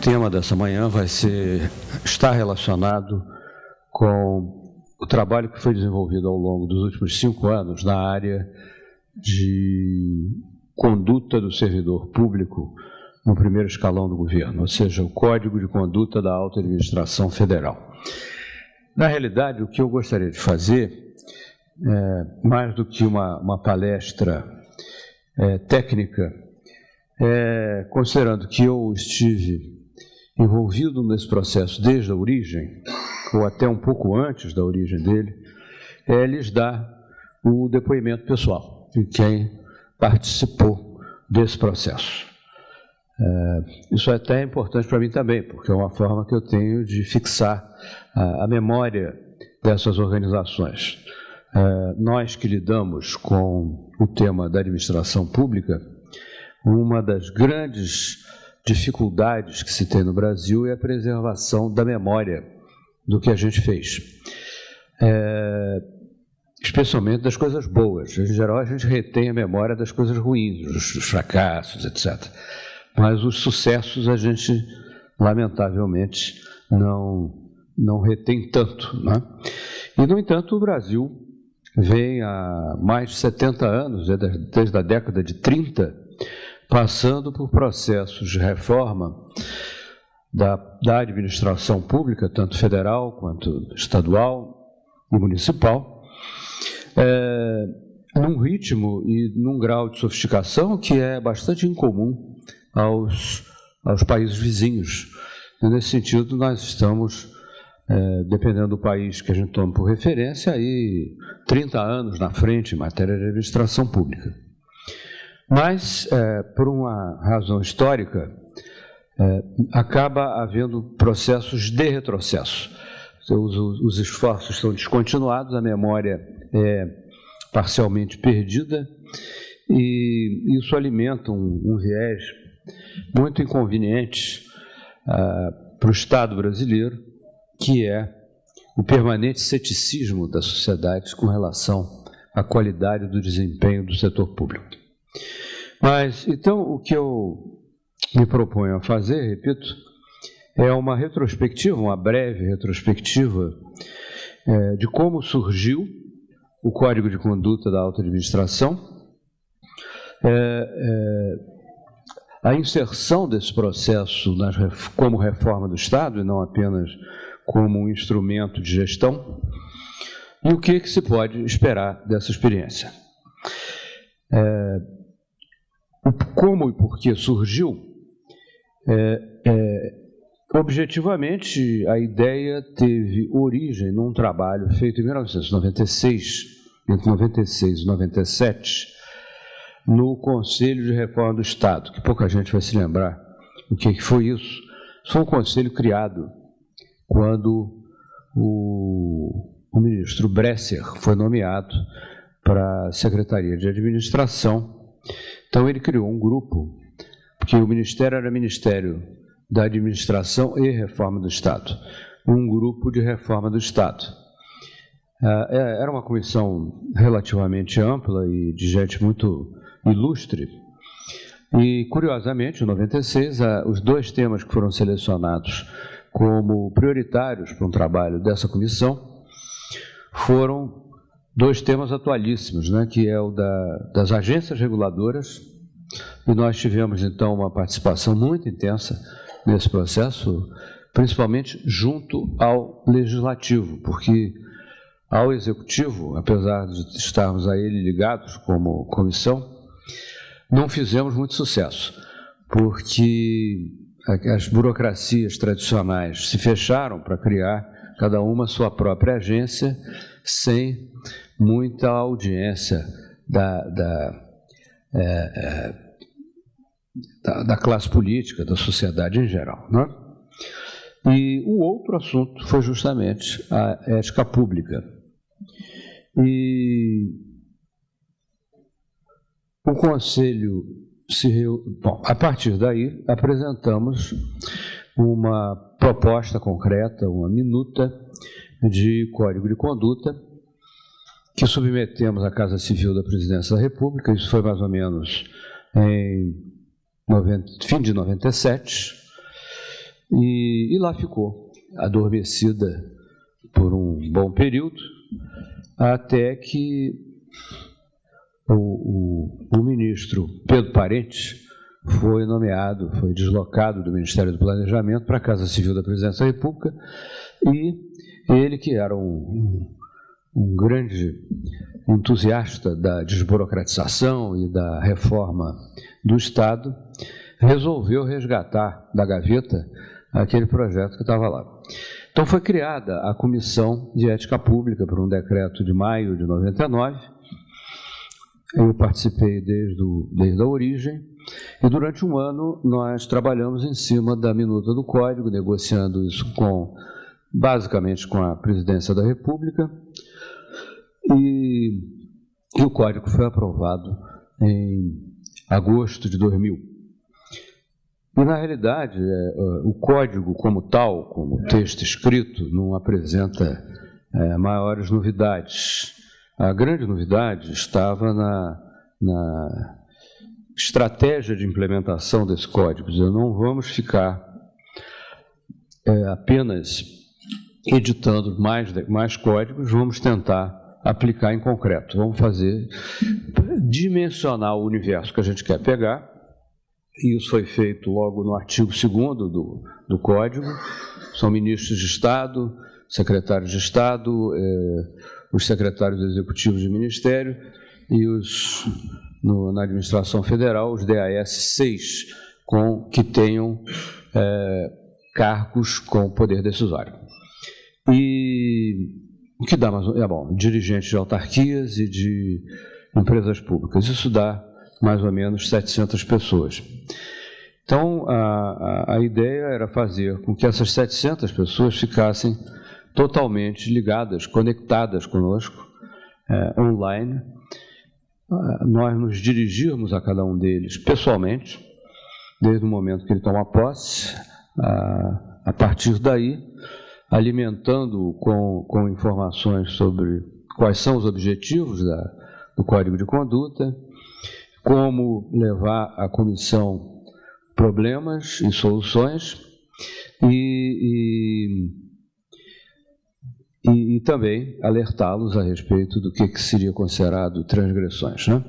tema dessa manhã vai ser está relacionado com o trabalho que foi desenvolvido ao longo dos últimos cinco anos na área de conduta do servidor público no primeiro escalão do governo, ou seja, o Código de Conduta da Alta Administração Federal. Na realidade, o que eu gostaria de fazer, é, mais do que uma, uma palestra é, técnica, é, considerando que eu estive envolvido nesse processo desde a origem, ou até um pouco antes da origem dele, é lhes dar o depoimento pessoal de quem participou desse processo. É, isso é até importante para mim também, porque é uma forma que eu tenho de fixar a, a memória dessas organizações. É, nós que lidamos com o tema da administração pública, uma das grandes dificuldades que se tem no Brasil é a preservação da memória do que a gente fez. É, especialmente das coisas boas. Em geral, a gente retém a memória das coisas ruins, dos fracassos, etc. Mas os sucessos a gente, lamentavelmente, não, não retém tanto. Né? E, no entanto, o Brasil vem há mais de 70 anos, desde a década de 30, passando por processos de reforma da, da administração pública, tanto federal quanto estadual e municipal, é, num ritmo e num grau de sofisticação que é bastante incomum aos, aos países vizinhos. E nesse sentido, nós estamos, é, dependendo do país que a gente toma por referência, aí 30 anos na frente em matéria de administração pública. Mas, é, por uma razão histórica, é, acaba havendo processos de retrocesso. Então, os, os, esforços são descontinuados, a memória é parcialmente perdida, e isso alimenta um, um viés muito inconveniente ah, para o Estado brasileiro, que é o permanente ceticismo da sociedade com relação à qualidade do desempenho do setor público. Mas, então, o que eu me proponho a fazer, repito, é uma retrospectiva, uma breve retrospectiva é, de como surgiu o Código de Conduta da Alta Administração, é, é, a inserção desse processo nas, como reforma do Estado, e não apenas como um instrumento de gestão, e o que, que se pode esperar dessa experiência. É, como e por que surgiu, é, é, objetivamente a ideia teve origem num trabalho feito em 1996, entre 96 e 97, no Conselho de Reforma do Estado, que pouca gente vai se lembrar o que foi isso. Foi um conselho criado quando o, o ministro Bresser foi nomeado para a Secretaria de Administração então ele criou um grupo, porque o ministério era Ministério da Administração e Reforma do Estado, um grupo de reforma do Estado. Ah, é, era uma comissão relativamente ampla e de gente muito ilustre. E, curiosamente, em 96, os dois temas que foram selecionados como prioritários para um trabalho dessa comissão foram dois temas atualíssimos, né, que é o da, das agências reguladoras, e nós tivemos então uma participação muito intensa nesse processo, principalmente junto ao legislativo, porque ao executivo, apesar de estarmos a ele ligados como comissão, não fizemos muito sucesso, porque as burocracias tradicionais se fecharam para criar cada uma sua própria agência sem muita audiência da, da, é, é, da, da, classe política, da sociedade em geral. Né? E o outro assunto foi justamente a ética pública. E o Conselho se reuniu. Bom, a partir daí, apresentamos uma proposta concreta, uma minuta de código de conduta que submetemos à Casa Civil da Presidência da República, isso foi mais ou menos em 90, fim de 97, e, e lá ficou, adormecida por um bom período, até que o, o, o ministro Pedro Parente foi nomeado, foi deslocado do Ministério do Planejamento para a Casa Civil da Presidência da República. E ele, que era um, um grande entusiasta da desburocratização e da reforma do Estado, resolveu resgatar da gaveta aquele projeto que estava lá. Então foi criada a Comissão de Ética Pública por um decreto de maio de 99. Eu participei desde, o, desde a origem e durante um ano nós trabalhamos em cima da minuta do código, negociando isso com basicamente com a presidência da República. E, e o código foi aprovado em agosto de 2000. E, na realidade, é, é, o código como tal, como texto escrito, não apresenta é, maiores novidades. A grande novidade estava na, na estratégia de implementação desse código. Dizer, não vamos ficar é, apenas editando mais, mais códigos, vamos tentar aplicar em concreto. Vamos fazer, dimensionar o universo que a gente quer pegar, e isso foi feito logo no artigo 2 do, do Código. São ministros de Estado, secretários de Estado, eh, os secretários executivos de ministério e os no, na administração federal, os DAS 6, com, que tenham é, cargos com poder decisório. E o que dá mais é bom, dirigentes de autarquias e de empresas públicas. Isso dá mais ou menos 700 pessoas. Então, a, a, a ideia era fazer com que essas 700 pessoas ficassem totalmente ligadas, conectadas conosco, é, online, nós nos dirigirmos a cada um deles pessoalmente, desde o momento que ele toma posse, a, a partir daí, alimentando com, com informações sobre quais são os objetivos da, do Código de Conduta, como levar à comissão problemas e soluções, e, e e, também alertá-los a respeito do que, que seria considerado transgressões. Né?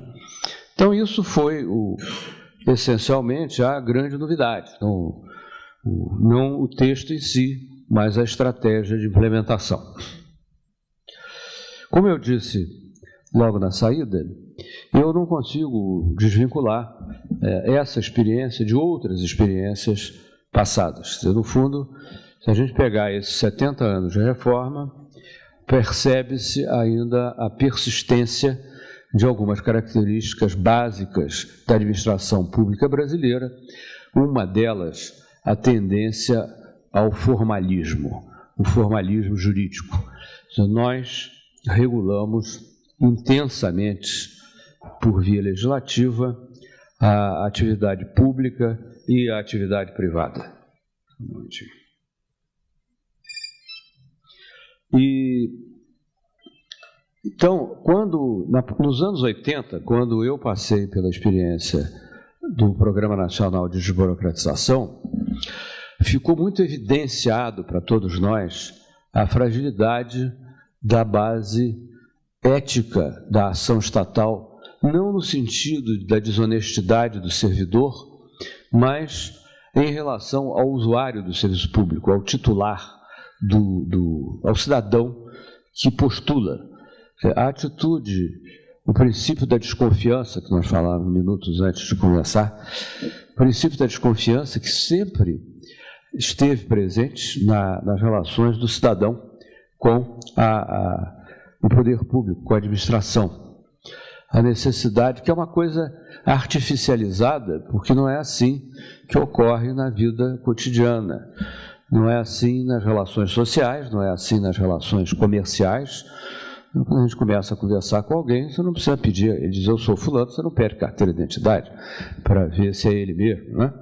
Então, isso foi o, essencialmente a grande novidade. Então, não o texto em si, mas a estratégia de implementação. Como eu disse logo na saída, eu não consigo desvincular é, essa experiência de outras experiências passadas. No fundo, se a gente pegar esses 70 anos de reforma, percebe-se ainda a persistência de algumas características básicas da administração pública brasileira, uma delas a tendência ao formalismo, o formalismo jurídico. Nós regulamos intensamente, por via legislativa, a atividade pública e a atividade privada. E então, quando na, nos anos 80, quando eu passei pela experiência do Programa Nacional de Desburocratização, ficou muito evidenciado para todos nós a fragilidade da base ética da ação estatal, não no sentido da desonestidade do servidor, mas em relação ao usuário do serviço público, ao titular do, do, ao cidadão que postula. A atitude, o princípio da desconfiança, que nós falávamos minutos antes de começar, o princípio da desconfiança que sempre esteve presente na, nas relações do cidadão com a, a, o poder público, com a administração. A necessidade, que é uma coisa artificializada, porque não é assim que ocorre na vida cotidiana. Não é assim nas relações sociais, não é assim nas relações comerciais. Quando a gente começa a conversar com alguém, você não precisa pedir, ele diz eu sou fulano, você não pede carteira de identidade para ver se é ele mesmo, né?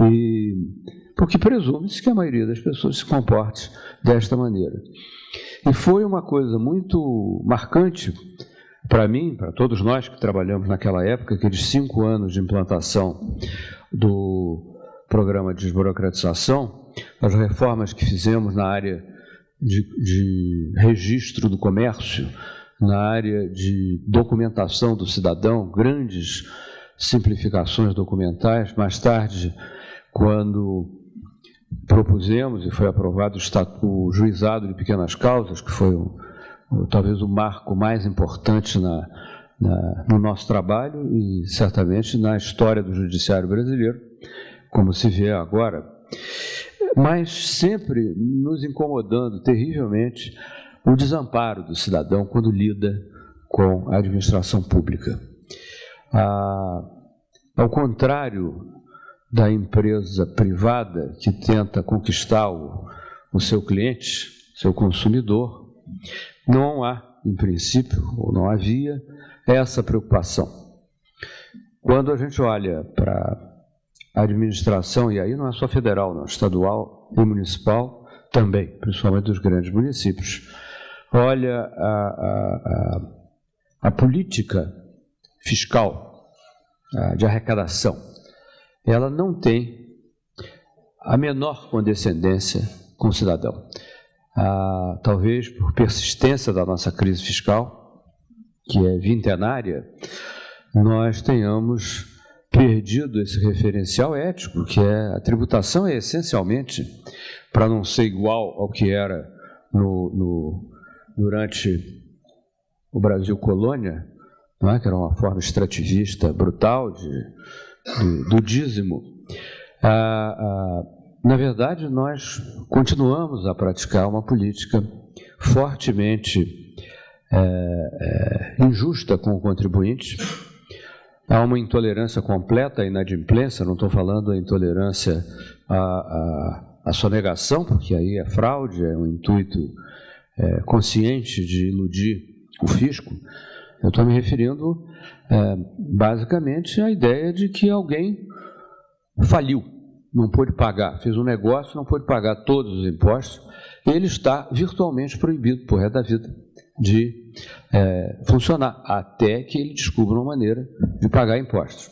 E, porque presume-se que a maioria das pessoas se comporte desta maneira. E foi uma coisa muito marcante para mim, para todos nós que trabalhamos naquela época, aqueles cinco anos de implantação do programa de desburocratização, as reformas que fizemos na área de, de registro do comércio, na área de documentação do cidadão, grandes simplificações documentais. Mais tarde, quando propusemos e foi aprovado o, estatuto, o juizado de pequenas causas, que foi o, talvez o marco mais importante na, na, no nosso trabalho e certamente na história do judiciário brasileiro, como se vê agora, mas sempre nos incomodando terrivelmente o desamparo do cidadão quando lida com a administração pública. Ah, ao contrário da empresa privada que tenta conquistar o, o seu cliente, seu consumidor, não há, em princípio, ou não havia, essa preocupação. Quando a gente olha para a administração, e aí não é só federal, não, estadual e municipal também, principalmente dos grandes municípios, olha a, a, a, a política fiscal de arrecadação, ela não tem a menor condescendência com o cidadão. Ah, talvez por persistência da nossa crise fiscal, que é vintenária, nós tenhamos perdido esse referencial ético, que é a tributação é essencialmente para não ser igual ao que era no, no, durante o Brasil colônia, não é? que era uma forma extrativista brutal de, do dízimo. Ah, ah, na verdade, nós continuamos a praticar uma política fortemente é, é, injusta com o contribuinte. Há uma intolerância completa à inadimplência, não estou falando da intolerância à, à, à sonegação, porque aí é fraude, é um intuito é, consciente de iludir o fisco. Eu estou me referindo é, basicamente à ideia de que alguém faliu, não pôde pagar, fez um negócio, não pôde pagar todos os impostos, ele está virtualmente proibido, por resto da vida, de é, funcionar, até que ele descubra uma maneira de pagar impostos.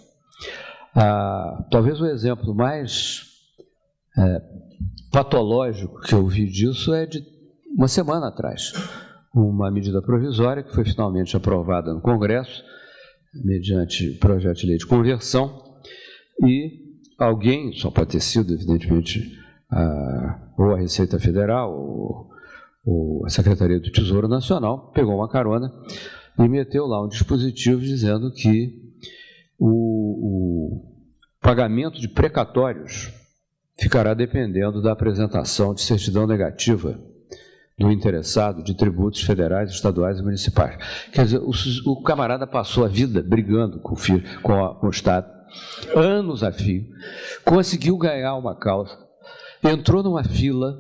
Ah, talvez o exemplo mais é, patológico que eu vi disso é de uma semana atrás uma medida provisória que foi finalmente aprovada no Congresso, mediante projeto de lei de conversão, e alguém, só pode ter sido, evidentemente, a, ou a Receita Federal, ou, ou a Secretaria do Tesouro Nacional, pegou uma carona e meteu lá um dispositivo dizendo que o, o pagamento de precatórios ficará dependendo da apresentação de certidão negativa do interessado de tributos federais, estaduais e municipais. Quer dizer, o, o camarada passou a vida brigando com o, com, a, com o Estado, anos a fio, conseguiu ganhar uma causa, entrou numa fila,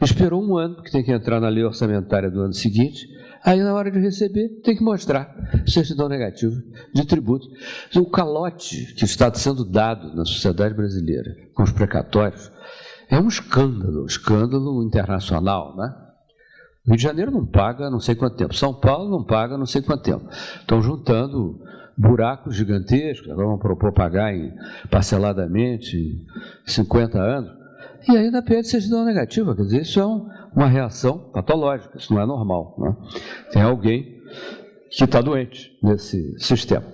esperou um ano, porque tem que entrar na lei orçamentária do ano seguinte, aí na hora de receber tem que mostrar certidão negativa de tributos. O calote que está sendo dado na sociedade brasileira com os precatórios é um escândalo, um escândalo internacional, né? Rio de Janeiro não paga não sei quanto tempo. São Paulo não paga não sei quanto tempo. Estão juntando buracos gigantescos, agora vão propor pagar em, parceladamente em 50 anos, e ainda pede certidão negativa. Quer dizer, isso é um, uma reação patológica, isso não é normal. Né? Tem alguém que está doente nesse sistema.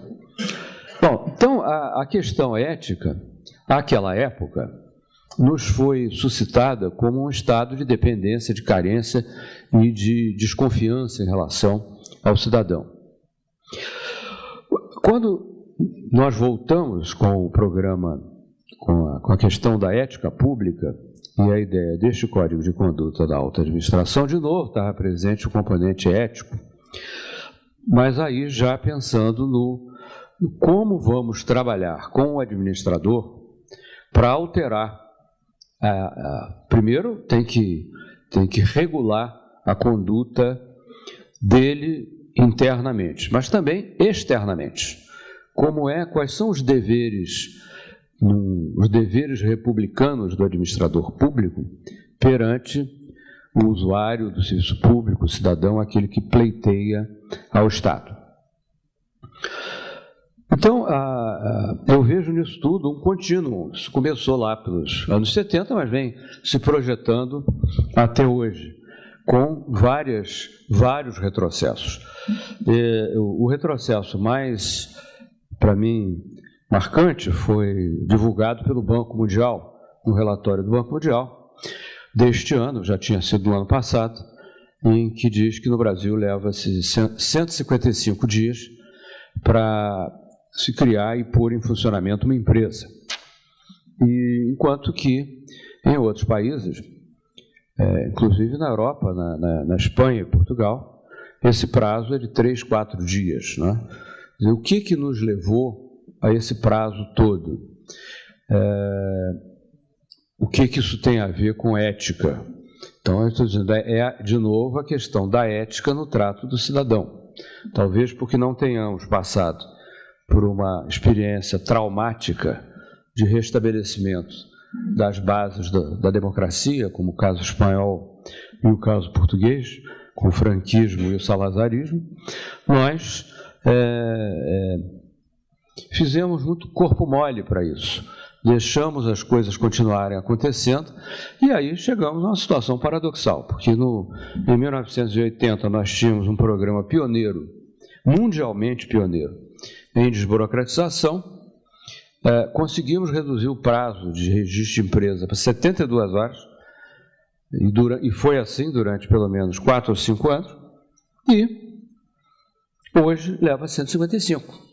Bom, então a, a questão ética, àquela época, nos foi suscitada como um estado de dependência, de carência e de desconfiança em relação ao cidadão. Quando nós voltamos com o programa, com a, com a questão da ética pública e a ideia deste Código de Conduta da Alta Administração, de novo estava presente o componente ético, mas aí já pensando no, como vamos trabalhar com o administrador para alterar. primeiro, tem que, tem que regular a conduta dele internamente, mas também externamente. Como é, quais são os deveres, os deveres republicanos do administrador público perante o usuário do serviço público, o cidadão, aquele que pleiteia ao Estado. Então, eu vejo nisso tudo um contínuo. Isso começou lá pelos anos 70, mas vem se projetando até hoje, com várias, vários retrocessos. E, o, retrocesso mais, para mim, marcante foi divulgado pelo Banco Mundial, no relatório do Banco Mundial, deste ano, já tinha sido no ano passado, em que diz que no Brasil leva-se 155 dias para se criar e pôr em funcionamento uma empresa. E, enquanto que em outros países, é, inclusive na Europa, na, na, na, Espanha e Portugal, esse prazo é de três, quatro dias. Né? o que, que nos levou a esse prazo todo? É, o que, que isso tem a ver com ética? Então, eu estou dizendo, é, é de novo a questão da ética no trato do cidadão. Talvez porque não tenhamos passado por uma experiência traumática de restabelecimento das bases da, da, democracia, como o caso espanhol e o caso português, com o franquismo e o salazarismo, nós é, é, fizemos muito corpo mole para isso. Deixamos as coisas continuarem acontecendo e aí chegamos a uma situação paradoxal, porque no, em 1980 nós tínhamos um programa pioneiro, mundialmente pioneiro, em desburocratização, é, conseguimos reduzir o prazo de registro de empresa para 72 horas, e, dura, e foi assim durante pelo menos 4 ou 5 anos, e hoje leva 155.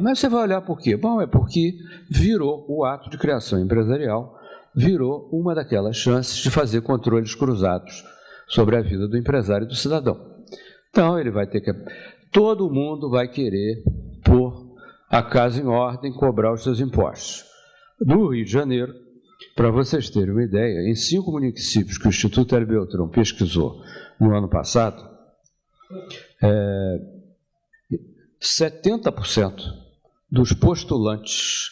Mas você vai olhar por quê? Bom, é porque virou o ato de criação empresarial, virou uma daquelas chances de fazer controles cruzados sobre a vida do empresário e do cidadão. Então, ele vai ter que. Todo mundo vai querer a casa em ordem, cobrar os seus impostos. No Rio de Janeiro, para vocês terem uma ideia, em cinco municípios que o Instituto Hélio pesquisou no ano passado, é, 70% dos postulantes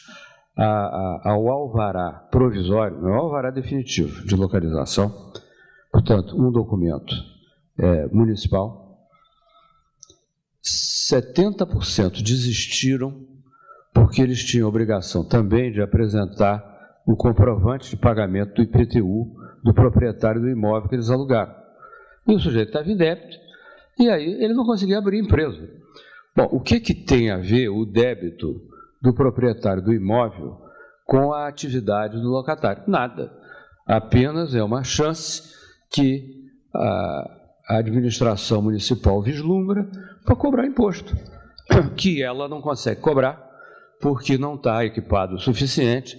a, a, ao alvará provisório, não é alvará definitivo de localização, portanto, um documento é, municipal, 70% desistiram porque eles tinham obrigação também de apresentar o comprovante de pagamento do IPTU do proprietário do imóvel que eles alugaram. E o sujeito estava em débito, e aí ele não conseguia abrir empresa. Bom, o que, que tem a ver o débito do proprietário do imóvel com a atividade do locatário? Nada. Apenas é uma chance que a, a administração municipal vislumbra para cobrar imposto, que ela não consegue cobrar porque não está equipado o suficiente,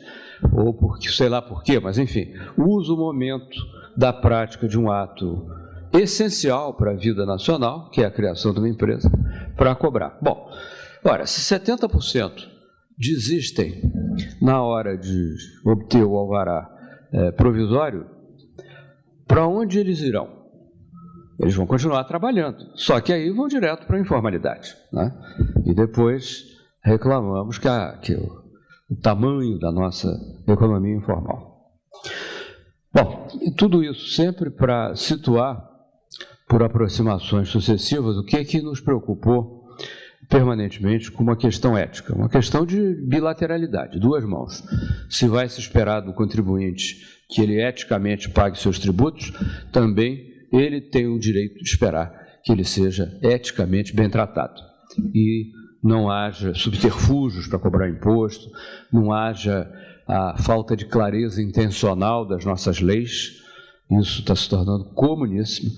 ou porque, sei lá por quê, mas enfim, usa o momento da prática de um ato essencial para a vida nacional, que é a criação de uma empresa, para cobrar. Bom, ora, se 70% desistem na hora de obter o alvará é, provisório, para onde eles irão? Eles vão continuar trabalhando, só que aí vão direto para a informalidade. Né? E depois reclamamos que, a, que o, o tamanho da nossa economia informal. Bom, tudo isso sempre para situar, por aproximações sucessivas, o que é que nos preocupou permanentemente com uma questão ética, uma questão de bilateralidade, duas mãos. Se vai se esperar do contribuinte que ele eticamente pague seus tributos, também ele tem o direito de esperar que ele seja eticamente bem tratado. E não haja subterfúgios para cobrar imposto, não haja a falta de clareza intencional das nossas leis, isso está se tornando comuníssimo.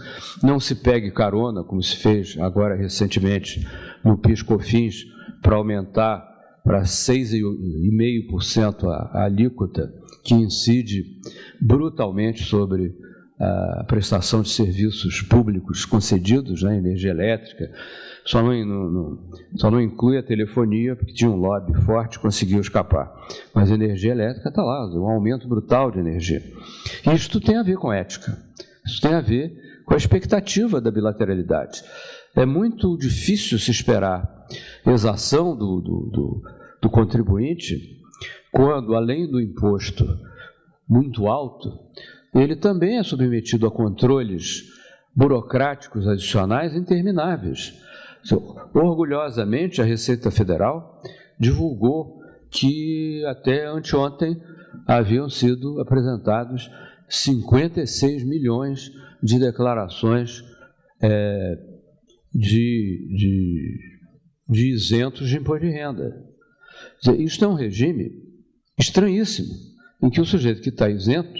Não se pegue carona, como se fez agora recentemente no PIS-COFINS, para aumentar para 6,5% a, a alíquota, que incide brutalmente sobre a prestação de serviços públicos concedidos, né, energia elétrica, só não, não, só não inclui a telefonia, porque tinha um lobby forte conseguiu escapar. Mas a energia elétrica está lá, um aumento brutal de energia. E isso tem a ver com ética, isso tem a ver com a expectativa da bilateralidade. É muito difícil se esperar exação do, do, do, do contribuinte quando, além do imposto muito alto, ele também é submetido a controles burocráticos adicionais intermináveis. Orgulhosamente, a Receita Federal divulgou que até anteontem haviam sido apresentados 56 milhões de declarações é, de, de, de isentos de imposto de renda. Isso é um regime estranhíssimo, em que o sujeito que está isento,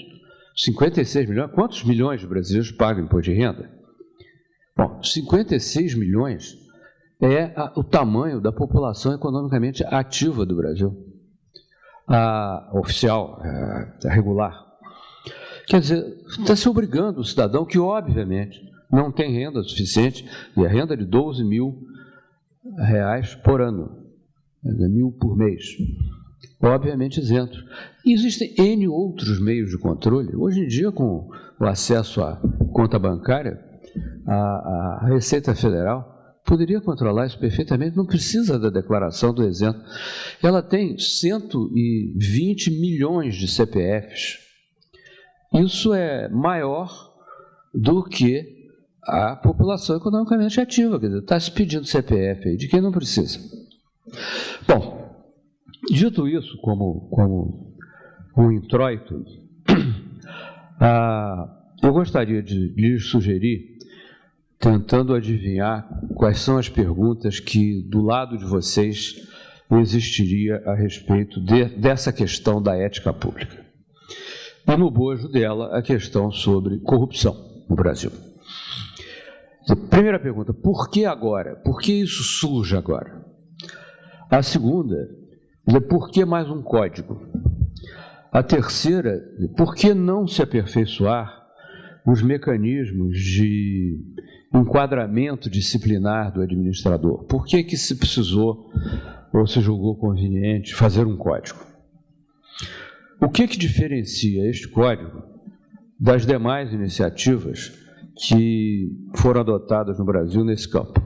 56 milhões, quantos milhões de brasileiros pagam imposto de renda? Bom, 56 milhões é a, o tamanho da população economicamente ativa do Brasil, a oficial, a, a regular. Quer dizer, está se obrigando o cidadão que, obviamente, não tem renda suficiente, e a renda de 12 mil reais por ano, mil por mês, obviamente isento. E existem N outros meios de controle. Hoje em dia, com o acesso à conta bancária, a Receita Federal poderia controlar isso perfeitamente, não precisa da declaração do isento. Ela tem 120 milhões de CPFs. Isso é maior do que a população economicamente ativa, quer dizer, está se pedindo CPF aí, de quem não precisa. Bom, dito isso como, como um introito, ah, eu gostaria de lhes sugerir, tentando adivinhar quais são as perguntas que do lado de vocês existiria a respeito de, dessa questão da ética pública. E no bojo dela, a questão sobre corrupção no Brasil. Primeira pergunta: por que agora? Por que isso surge agora? A segunda, por que mais um código? A terceira, por que não se aperfeiçoar os mecanismos de enquadramento disciplinar do administrador? Por que, que se precisou ou se julgou conveniente fazer um código? O que, que diferencia este código das demais iniciativas que foram adotadas no Brasil nesse campo.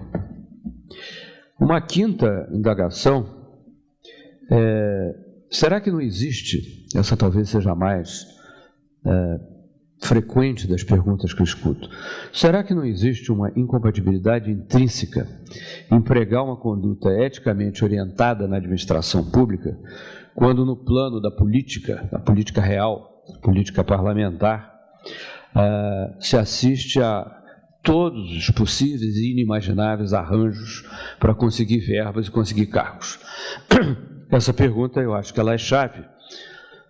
Uma quinta indagação é, será que não existe, essa talvez seja mais é, frequente das perguntas que eu escuto, será que não existe uma incompatibilidade intrínseca em pregar uma conduta eticamente orientada na administração pública, quando no plano da política, da política real, política parlamentar, uh, se assiste a todos os possíveis e inimagináveis arranjos para conseguir verbas e conseguir cargos. Essa pergunta eu acho que ela é chave,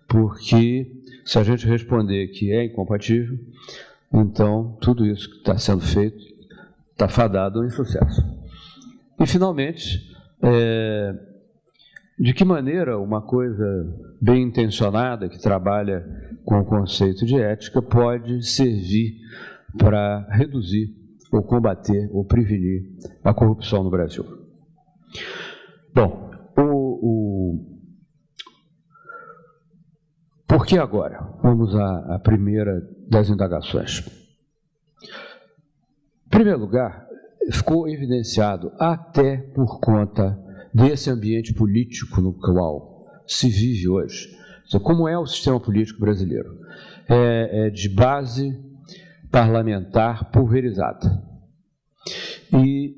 porque se a gente responder que é incompatível, então tudo isso que está sendo feito está fadado ao insucesso. E finalmente, é, de que maneira uma coisa bem intencionada que trabalha com o conceito de ética pode servir para reduzir ou combater ou prevenir a corrupção no Brasil. Bom, por que agora? Vamos à, à primeira das indagações. Em primeiro lugar, ficou evidenciado até por conta desse ambiente político no qual se vive hoje, como é o sistema político brasileiro? É, é de base parlamentar pulverizada. E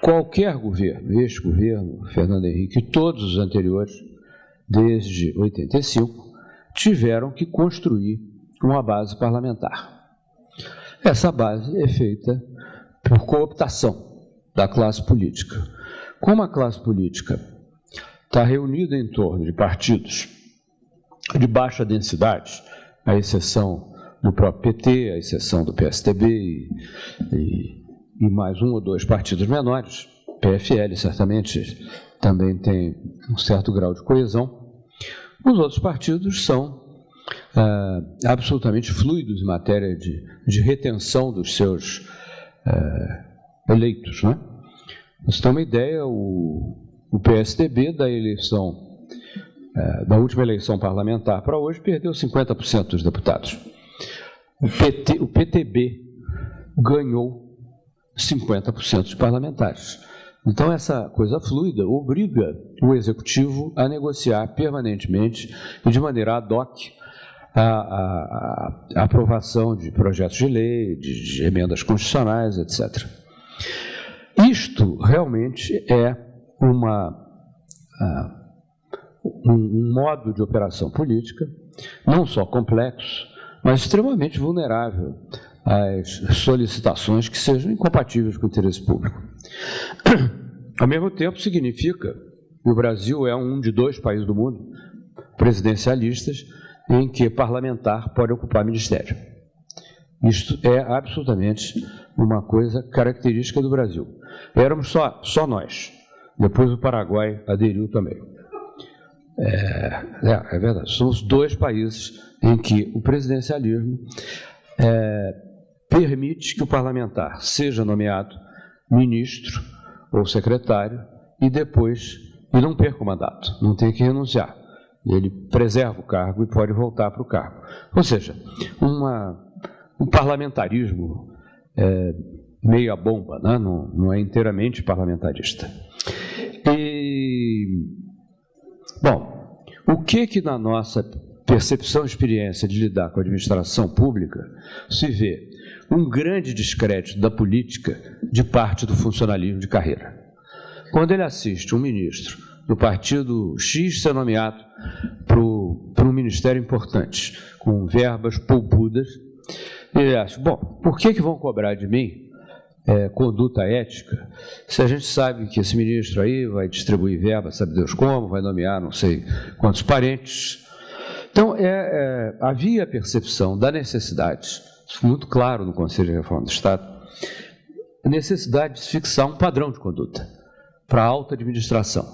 qualquer governo, este governo, Fernando Henrique e todos os anteriores, desde 85, tiveram que construir uma base parlamentar. Essa base é feita por cooptação da classe política. Como a classe política está reunida em torno de partidos de baixa densidade, à exceção do próprio PT, à exceção do PSDB e, e, e mais um ou dois partidos menores, PFL certamente também tem um certo grau de coesão. Os outros partidos são ah, absolutamente fluidos em matéria de, de retenção dos seus ah, eleitos. Né? Você tem uma ideia, o, o PSDB da eleição é, da última eleição parlamentar para hoje, perdeu 50% dos deputados. O, PT, o PTB ganhou 50% dos parlamentares. Então, essa coisa fluida obriga o executivo a negociar permanentemente e de maneira ad hoc a, a, a aprovação de projetos de lei, de, de emendas constitucionais, etc. Isto realmente é uma ah, um modo de operação política não só complexo, mas extremamente vulnerável às solicitações que sejam incompatíveis com o interesse público. Ao mesmo tempo, significa que o Brasil é um de dois países do mundo presidencialistas em que parlamentar pode ocupar ministério. Isto é absolutamente uma coisa característica do Brasil. Éramos só, só nós. Depois o Paraguai aderiu também. É, é, é verdade. Somos dois países em que o presidencialismo é, permite que o parlamentar seja nomeado ministro ou secretário e depois e não perca o mandato, não tem que renunciar. Ele preserva o cargo e pode voltar para o cargo. Ou seja, uma, um parlamentarismo é, meia bomba, né? não, não é inteiramente parlamentarista. E, bom, o que que na nossa percepção e experiência de lidar com a administração pública se vê um grande descrédito da política de parte do funcionalismo de carreira. Quando ele assiste um ministro do partido X ser nomeado para um ministério importante, com verbas poupudas, ele acha, bom, por que, que vão cobrar de mim é, conduta ética, se a gente sabe que esse ministro aí vai distribuir verba, sabe Deus como, vai nomear não sei quantos parentes. Então, é, é, havia a percepção da necessidade, muito claro no Conselho de Reforma do Estado, a necessidade de fixar um padrão de conduta para a alta administração.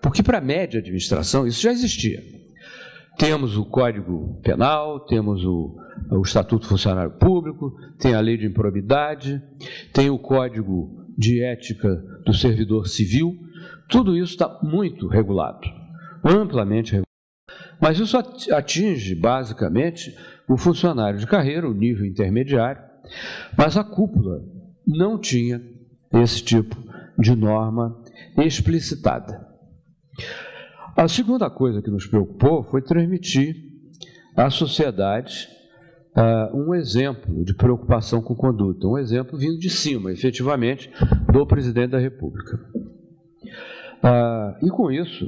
Porque para a média administração isso já existia. Temos o Código Penal, temos o, o Estatuto Funcionário Público, tem a Lei de Improbidade, tem o Código de Ética do Servidor Civil, tudo isso está muito regulado, amplamente regulado. Mas isso atinge, basicamente, o funcionário de carreira, o nível intermediário, mas a cúpula não tinha esse tipo de norma explicitada. A segunda coisa que nos preocupou foi transmitir à sociedade uh, um exemplo de preocupação com conduta, um exemplo vindo de cima, efetivamente, do presidente da República. Uh, e com isso,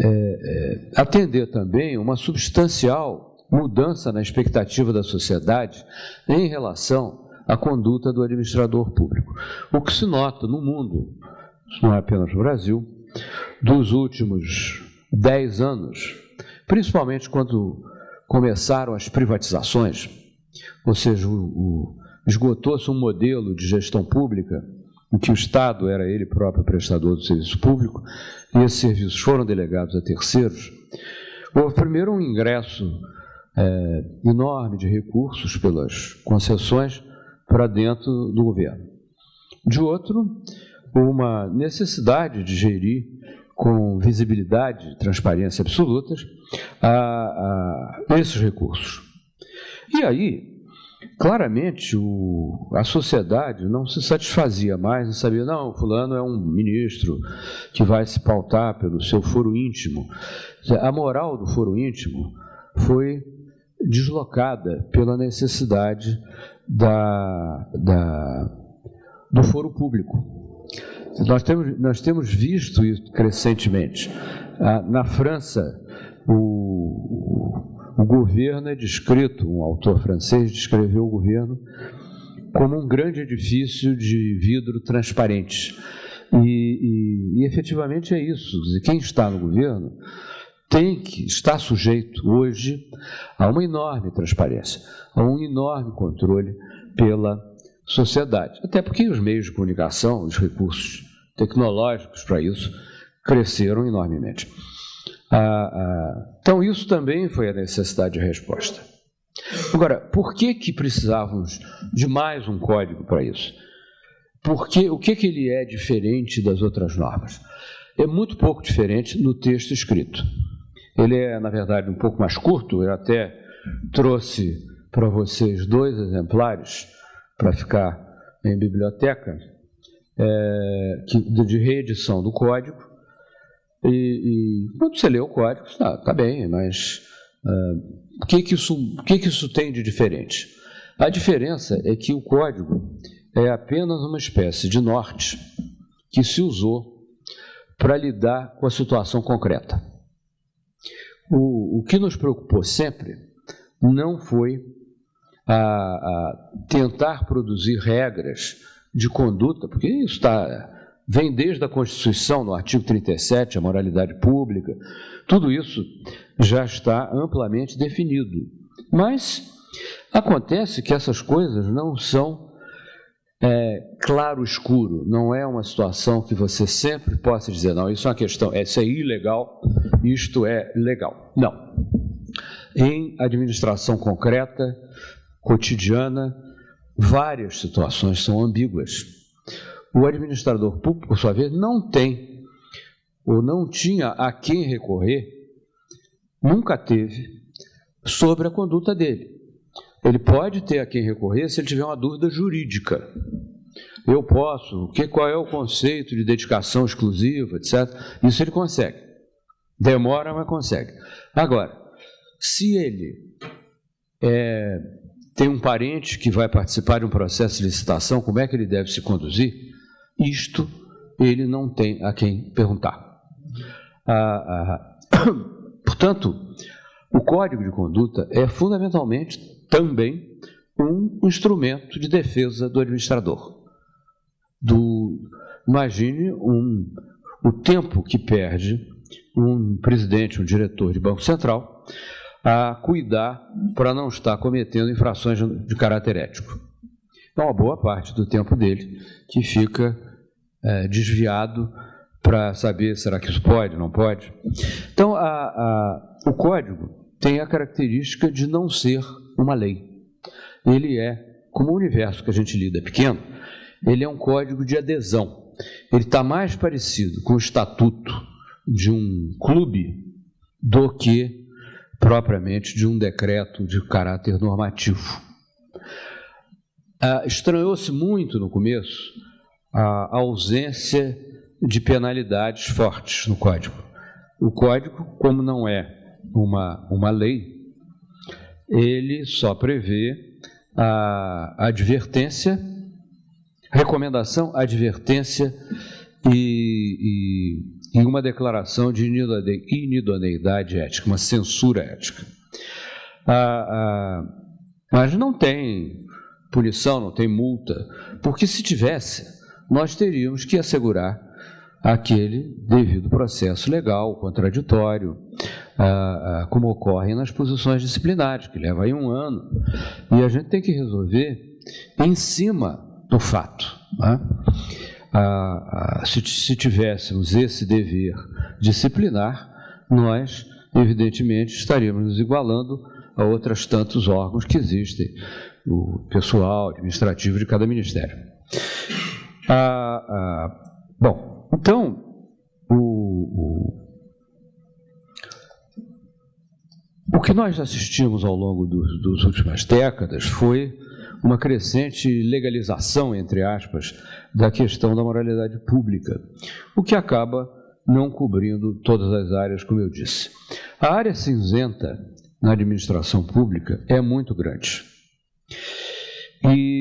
é, é, atender também uma substancial mudança na expectativa da sociedade em relação à conduta do administrador público. O que se nota no mundo, não é apenas no Brasil, dos últimos dez anos, principalmente quando começaram as privatizações, ou seja, esgotou-se um modelo de gestão pública em que o Estado era ele próprio prestador do serviço público e esses serviços foram delegados a terceiros, houve primeiro um ingresso é, enorme de recursos pelas concessões para dentro do governo. De outro, uma necessidade de gerir com visibilidade e transparência absolutas a, a esses recursos. E aí, claramente, o, a sociedade não se satisfazia mais, não sabia, não, fulano é um ministro que vai se pautar pelo seu foro íntimo. A moral do foro íntimo foi deslocada pela necessidade da, da, do foro público. Nós temos, nós temos visto isso crescentemente. Ah, na França, o, o governo é descrito, um autor francês descreveu o governo como um grande edifício de vidro transparente. E, e, e efetivamente é isso. Quem está no governo tem que estar sujeito hoje a uma enorme transparência, a um enorme controle pela sociedade. Até porque os meios de comunicação, os recursos tecnológicos para isso cresceram enormemente. Ah, ah, então, isso também foi a necessidade de resposta. Agora, por que, que precisávamos de mais um código para isso? Porque, o que, que ele é diferente das outras normas? É muito pouco diferente no texto escrito. Ele é, na verdade, um pouco mais curto, eu até trouxe para vocês dois exemplares para ficar em biblioteca é, de reedição do código. E, e, quando você lê o código, está tá bem, mas uh, o, que, que, isso, o que, que isso tem de diferente? A diferença é que o código é apenas uma espécie de norte que se usou para lidar com a situação concreta. O, o que nos preocupou sempre não foi a, a tentar produzir regras de conduta, porque isso está vem desde a Constituição, no artigo 37, a moralidade pública, tudo isso já está amplamente definido. Mas acontece que essas coisas não são é, claro-escuro, não é uma situação que você sempre possa dizer, não, isso é uma questão, isso é ilegal, isto é legal. Não. Em administração concreta, cotidiana, várias situações são ambíguas. O administrador público, por sua vez, não tem ou não tinha a quem recorrer, nunca teve, sobre a conduta dele. Ele pode ter a quem recorrer se ele tiver uma dúvida jurídica. Eu posso, que, qual é o conceito de dedicação exclusiva, etc. Isso ele consegue. Demora, mas consegue. Agora, se ele é, tem um parente que vai participar de um processo de licitação, como é que ele deve se conduzir? Isto ele não tem a quem perguntar. Ah, ah, portanto, o código de conduta é fundamentalmente também um instrumento de defesa do administrador. Do, imagine um, o tempo que perde um presidente, um diretor de Banco Central, a cuidar para não estar cometendo infrações de caráter ético. É uma boa parte do tempo dele que fica é, desviado para saber será que isso pode, não pode. Então, a, a, o código tem a característica de não ser uma lei. Ele é, como o universo que a gente lida é pequeno, ele é um código de adesão. Ele está mais parecido com o estatuto de um clube do que propriamente de um decreto de caráter normativo. Ah, Estranhou-se muito no começo a ausência de penalidades fortes no código. O código, como não é uma, uma lei, ele só prevê a advertência, recomendação, advertência e, e, e uma declaração de inidoneidade ética, uma censura ética. Ah, mas não tem punição, não tem multa, porque se tivesse, nós teríamos que assegurar aquele devido processo legal, contraditório, ah, ah, como ocorre nas posições disciplinares, que leva aí um ano. E a gente tem que resolver em cima do fato. Né? Ah, se, se tivéssemos esse dever disciplinar, nós, evidentemente, estaríamos nos igualando a outros tantos órgãos que existem, o pessoal administrativo de cada ministério. Ah, ah, bom, então, o, o, o, que nós assistimos ao longo dos, das últimas décadas foi uma crescente legalização, entre aspas, da questão da moralidade pública, o que acaba não cobrindo todas as áreas, como eu disse. A área cinzenta na administração pública é muito grande. E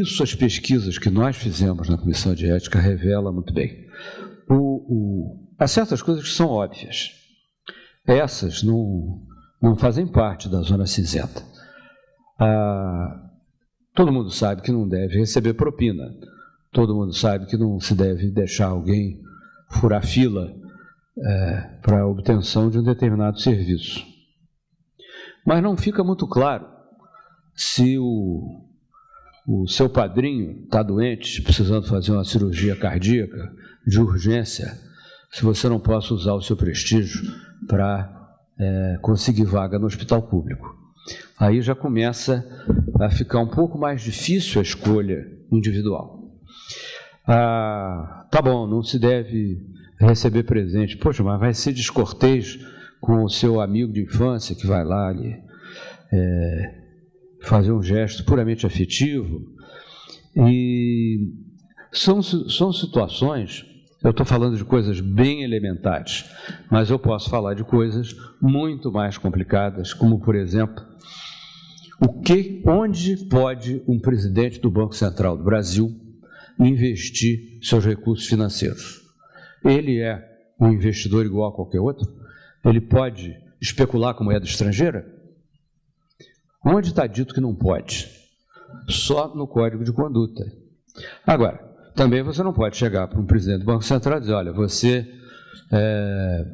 isso as pesquisas que nós fizemos na Comissão de Ética revelam muito bem. O, o, há certas coisas que são óbvias. Essas não, não fazem parte da zona cinzenta. Ah, todo mundo sabe que não deve receber propina. Todo mundo sabe que não se deve deixar alguém furar fila é, para a obtenção de um determinado serviço. Mas não fica muito claro se o o seu padrinho está doente, precisando fazer uma cirurgia cardíaca de urgência, se você não possa usar o seu prestígio para é, conseguir vaga no hospital público. Aí já começa a ficar um pouco mais difícil a escolha individual. Ah, tá bom, não se deve receber presente. Poxa, mas vai ser descortês com o seu amigo de infância que vai lá ali. É, fazer um gesto puramente afetivo. E são, são situações, eu estou falando de coisas bem elementares, mas eu posso falar de coisas muito mais complicadas, como, por exemplo, o que, onde pode um presidente do Banco Central do Brasil investir seus recursos financeiros. Ele é um investidor igual a qualquer outro? Ele pode especular com moeda estrangeira? Onde está dito que não pode? Só no Código de Conduta. Agora, também você não pode chegar para um presidente do Banco Central e dizer: olha, você é,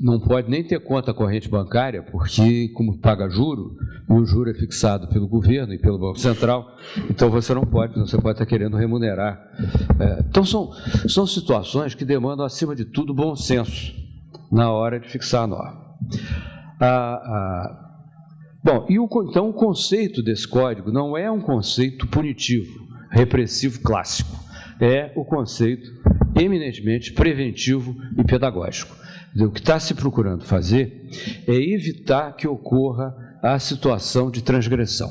não pode nem ter conta corrente bancária, porque, como paga juro, o juro é fixado pelo governo e pelo Banco Central, então você não pode, você pode estar querendo remunerar. É, então, são, são situações que demandam, acima de tudo, bom senso na hora de fixar a norma. Ah, ah, bom, e o, então o conceito desse código não é um conceito punitivo, repressivo clássico, é o conceito eminentemente preventivo e pedagógico. O que está se procurando fazer é evitar que ocorra a situação de transgressão.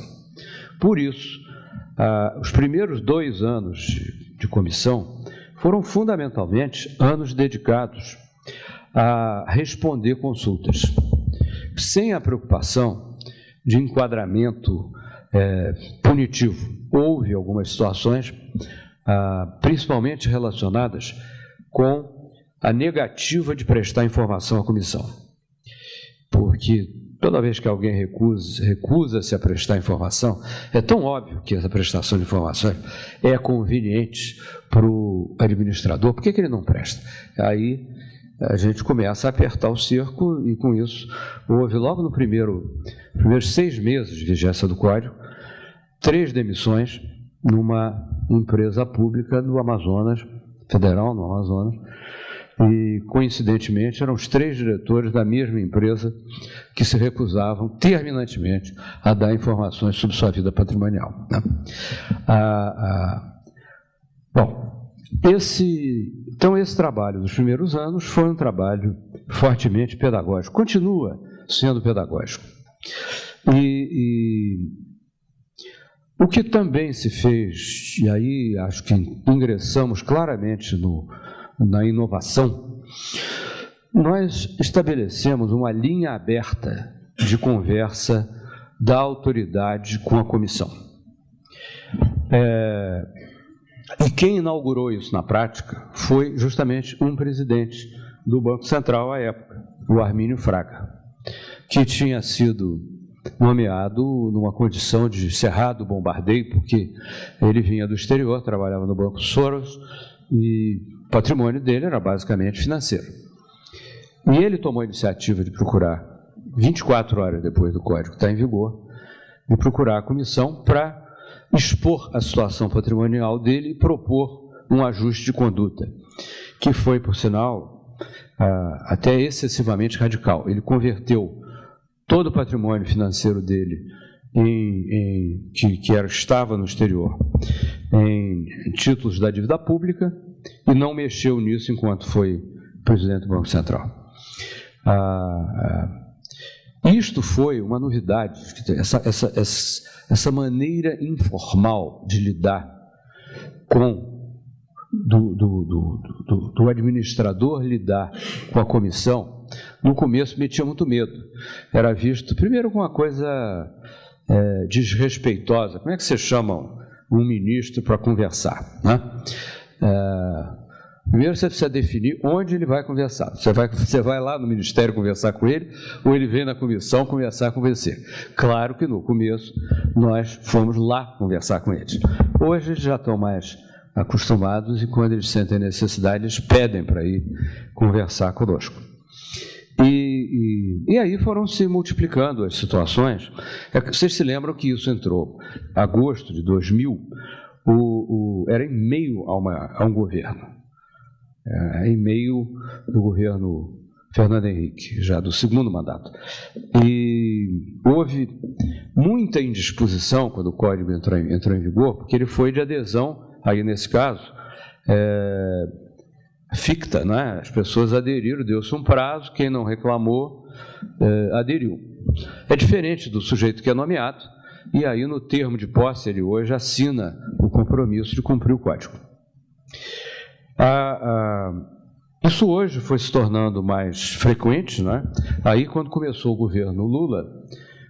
Por isso, ah, os primeiros dois anos de, de comissão foram fundamentalmente anos dedicados a responder consultas, sem a preocupação de enquadramento é, punitivo. Houve algumas situações ah, principalmente relacionadas com a negativa de prestar informação à comissão. Porque toda vez que alguém recusa, recusa-se a prestar informação, é tão óbvio que essa prestação de informações é conveniente para o administrador, por que, que ele não presta? Aí a gente começa a apertar o cerco e com isso houve logo no primeiro primeiros seis meses de vigência do código três demissões numa empresa pública do Amazonas, federal no Amazonas, e coincidentemente eram os três diretores da mesma empresa que se recusavam terminantemente a dar informações sobre sua vida patrimonial. Né? Ah, ah, bom, esse, então esse trabalho dos primeiros anos foi um trabalho fortemente pedagógico, continua sendo pedagógico. E, e o que também se fez, e aí acho que ingressamos claramente no, na inovação, nós estabelecemos uma linha aberta de conversa da autoridade com a comissão. É, e quem inaugurou isso na prática foi justamente um presidente do Banco Central à época, o Armínio Fraga, que tinha sido nomeado numa condição de cerrado bombardeio, porque ele vinha do exterior, trabalhava no Banco Soros e o patrimônio dele era basicamente financeiro. E ele tomou a iniciativa de procurar, 24 horas depois do código estar em vigor, de procurar a comissão para expor a situação patrimonial dele e propor um ajuste de conduta, que foi, por sinal, ah, até excessivamente radical. Ele converteu todo o patrimônio financeiro dele em, em, que, que era, estava no exterior em títulos da dívida pública e não mexeu nisso enquanto foi presidente do Banco Central. Ah, ah, isto foi uma novidade, essa, essa, essa, maneira informal de lidar com do, do, do, do, administrador lidar com a comissão, no começo metia muito medo. Era visto, primeiro, com uma coisa é, desrespeitosa. Como é que você chama um ministro para conversar? Né? É, Primeiro você precisa definir onde ele vai conversar. Você vai, você vai lá no ministério conversar com ele, ou ele vem na comissão conversar com você. Claro que no começo nós fomos lá conversar com eles. Hoje eles já estão mais acostumados e quando eles sentem necessidade, eles pedem para ir conversar conosco. E, e, e, aí foram se multiplicando as situações. É, vocês se lembram que isso entrou agosto de 2000, o, o, era em meio a, uma, a um governo, é, em meio do governo Fernando Henrique, já do segundo mandato. E houve muita indisposição quando o código entrou em, entrou em vigor, porque ele foi de adesão aí nesse caso, é, ficta, né? as pessoas aderiram, deu-se um prazo, quem não reclamou é, aderiu. É diferente do sujeito que é nomeado, e aí no termo de posse ele hoje assina o compromisso de cumprir o código. Isso hoje foi se tornando mais frequente, né? aí quando começou o governo Lula,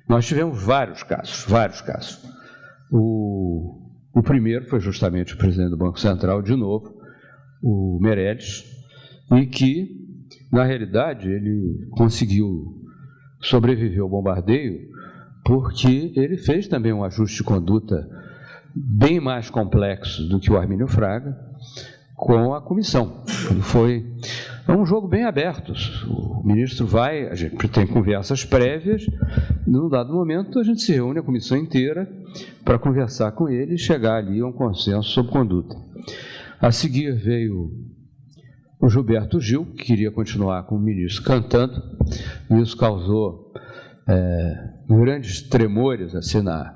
nós tivemos vários casos, vários casos. O, O primeiro foi justamente o presidente do Banco Central, de novo, o Meirelles, e que, na realidade, ele conseguiu sobreviver ao bombardeio porque ele fez também um ajuste de conduta bem mais complexo do que o Armínio Fraga com a comissão. Ele foi é um jogo bem aberto. O ministro vai, a gente tem conversas prévias, num dado momento a gente se reúne a comissão inteira para conversar com ele e chegar ali a um consenso sobre conduta. A seguir veio o Gilberto Gil, que queria continuar com o ministro cantando, e isso causou é, grandes tremores assim, na,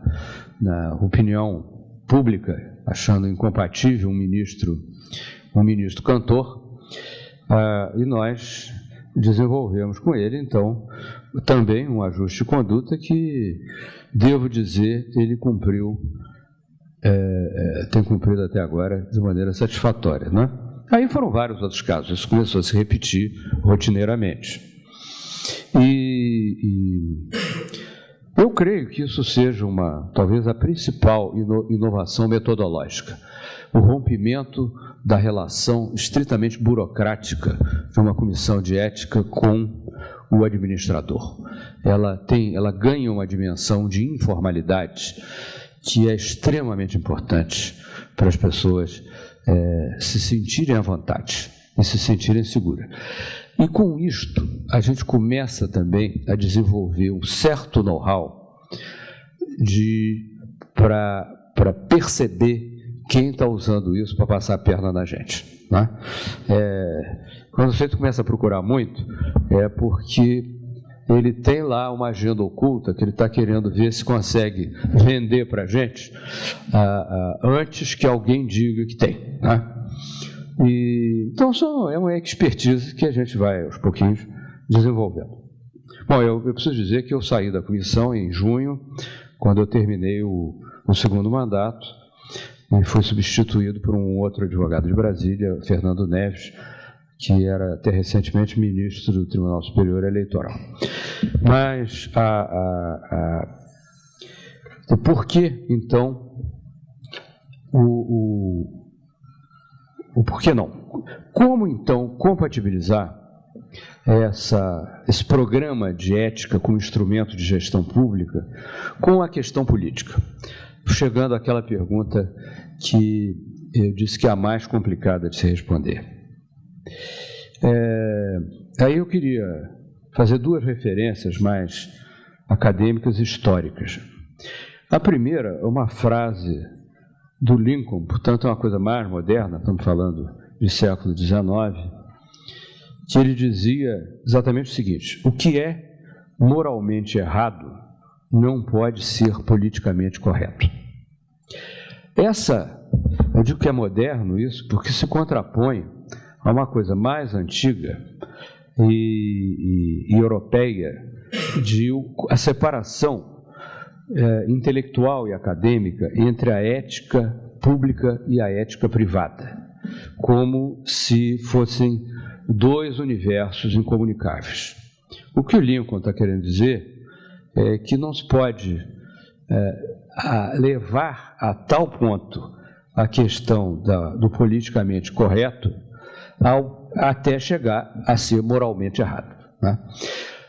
na opinião pública, achando incompatível um ministro, um ministro cantor, ah, e nós desenvolvemos com ele, então, também um ajuste de conduta que, devo dizer, ele cumpriu, é, tem cumprido até agora de maneira satisfatória. Né? Aí foram vários outros casos, isso começou a se repetir rotineiramente. E, e eu creio que isso seja uma, talvez a principal inovação metodológica, o rompimento da relação estritamente burocrática de uma comissão de ética com o administrador. Ela tem, ela ganha uma dimensão de informalidade que é extremamente importante para as pessoas é, se sentirem à vontade e se sentirem seguras. E com isto, a gente começa também a desenvolver um certo know-how para perceber quem está usando isso para passar a perna na gente. Né? É, quando o sujeito começa a procurar muito, é porque ele tem lá uma agenda oculta que ele está querendo ver se consegue vender para a gente ah, ah, antes que alguém diga que tem. Né? E, então, só é uma expertise que a gente vai, aos pouquinhos, desenvolvendo. Bom, eu, eu preciso dizer que eu saí da comissão em junho, quando eu terminei o, o segundo mandato, e fui substituído por um outro advogado de Brasília, Fernando Neves, que era até recentemente ministro do Tribunal Superior Eleitoral. Mas a, a, a, o porquê, então, o, o o não? Como então compatibilizar essa, esse programa de ética como instrumento de gestão pública com a questão política? Chegando àquela pergunta que eu disse que é a mais complicada de se responder. É, aí eu queria fazer duas referências mais acadêmicas e históricas. A primeira é uma frase do Lincoln, portanto é uma coisa mais moderna, estamos falando de século XIX, que ele dizia exatamente o seguinte: o que é moralmente errado não pode ser politicamente correto. Essa, eu digo que é moderno isso, porque se contrapõe a uma coisa mais antiga e, e, e europeia de a separação é, intelectual e acadêmica entre a ética pública e a ética privada, como se fossem dois universos incomunicáveis. O que o Lincoln está querendo dizer é que não se pode é, a levar a tal ponto a questão da, do politicamente correto ao, até chegar a ser moralmente errado. Né?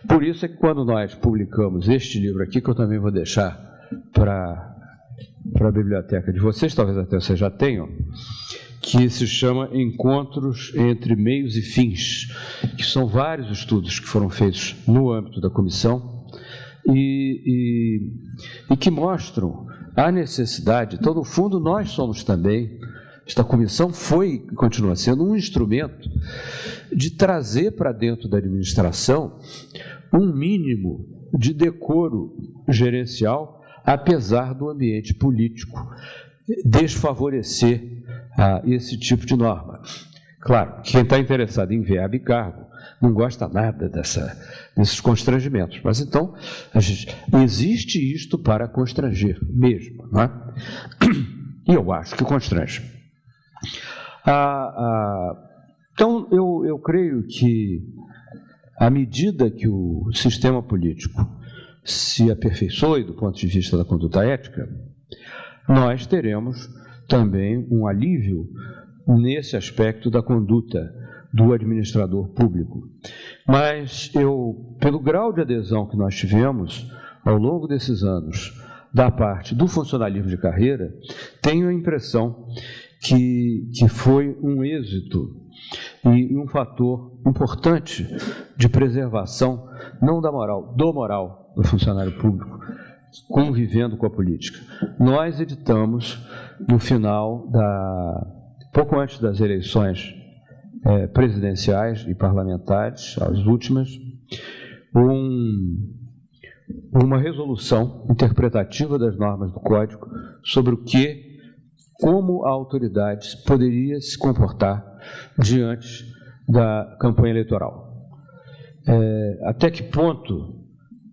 Por isso é que quando nós publicamos este livro aqui, que eu também vou deixar para a biblioteca de vocês, talvez até vocês já tenham, que se chama Encontros entre Meios e Fins, que são vários estudos que foram feitos no âmbito da comissão e, e, e que mostram a necessidade. Então, no fundo, nós somos também esta comissão foi e continua sendo um instrumento de trazer para dentro da administração um mínimo de decoro gerencial, apesar do ambiente político desfavorecer ah, esse tipo de norma. Claro, quem está interessado em verbo e cargo não gosta nada dessa, desses constrangimentos. Mas então, gente, existe isto para constranger mesmo. É? E eu acho que constrange. Ah, ah, então, eu, eu creio que, à medida que o sistema político se aperfeiçoe do ponto de vista da conduta ética, nós teremos também um alívio nesse aspecto da conduta do administrador público. Mas eu, pelo grau de adesão que nós tivemos ao longo desses anos da parte do funcionalismo de carreira, tenho a impressão que, que foi um êxito e um fator importante de preservação, não da moral, do moral do funcionário público, convivendo com a política. Nós editamos, no final da. pouco antes das eleições é, presidenciais e parlamentares, as últimas, um, uma resolução interpretativa das normas do Código sobre o que, como a autoridade poderia se comportar diante da campanha eleitoral. É, até que ponto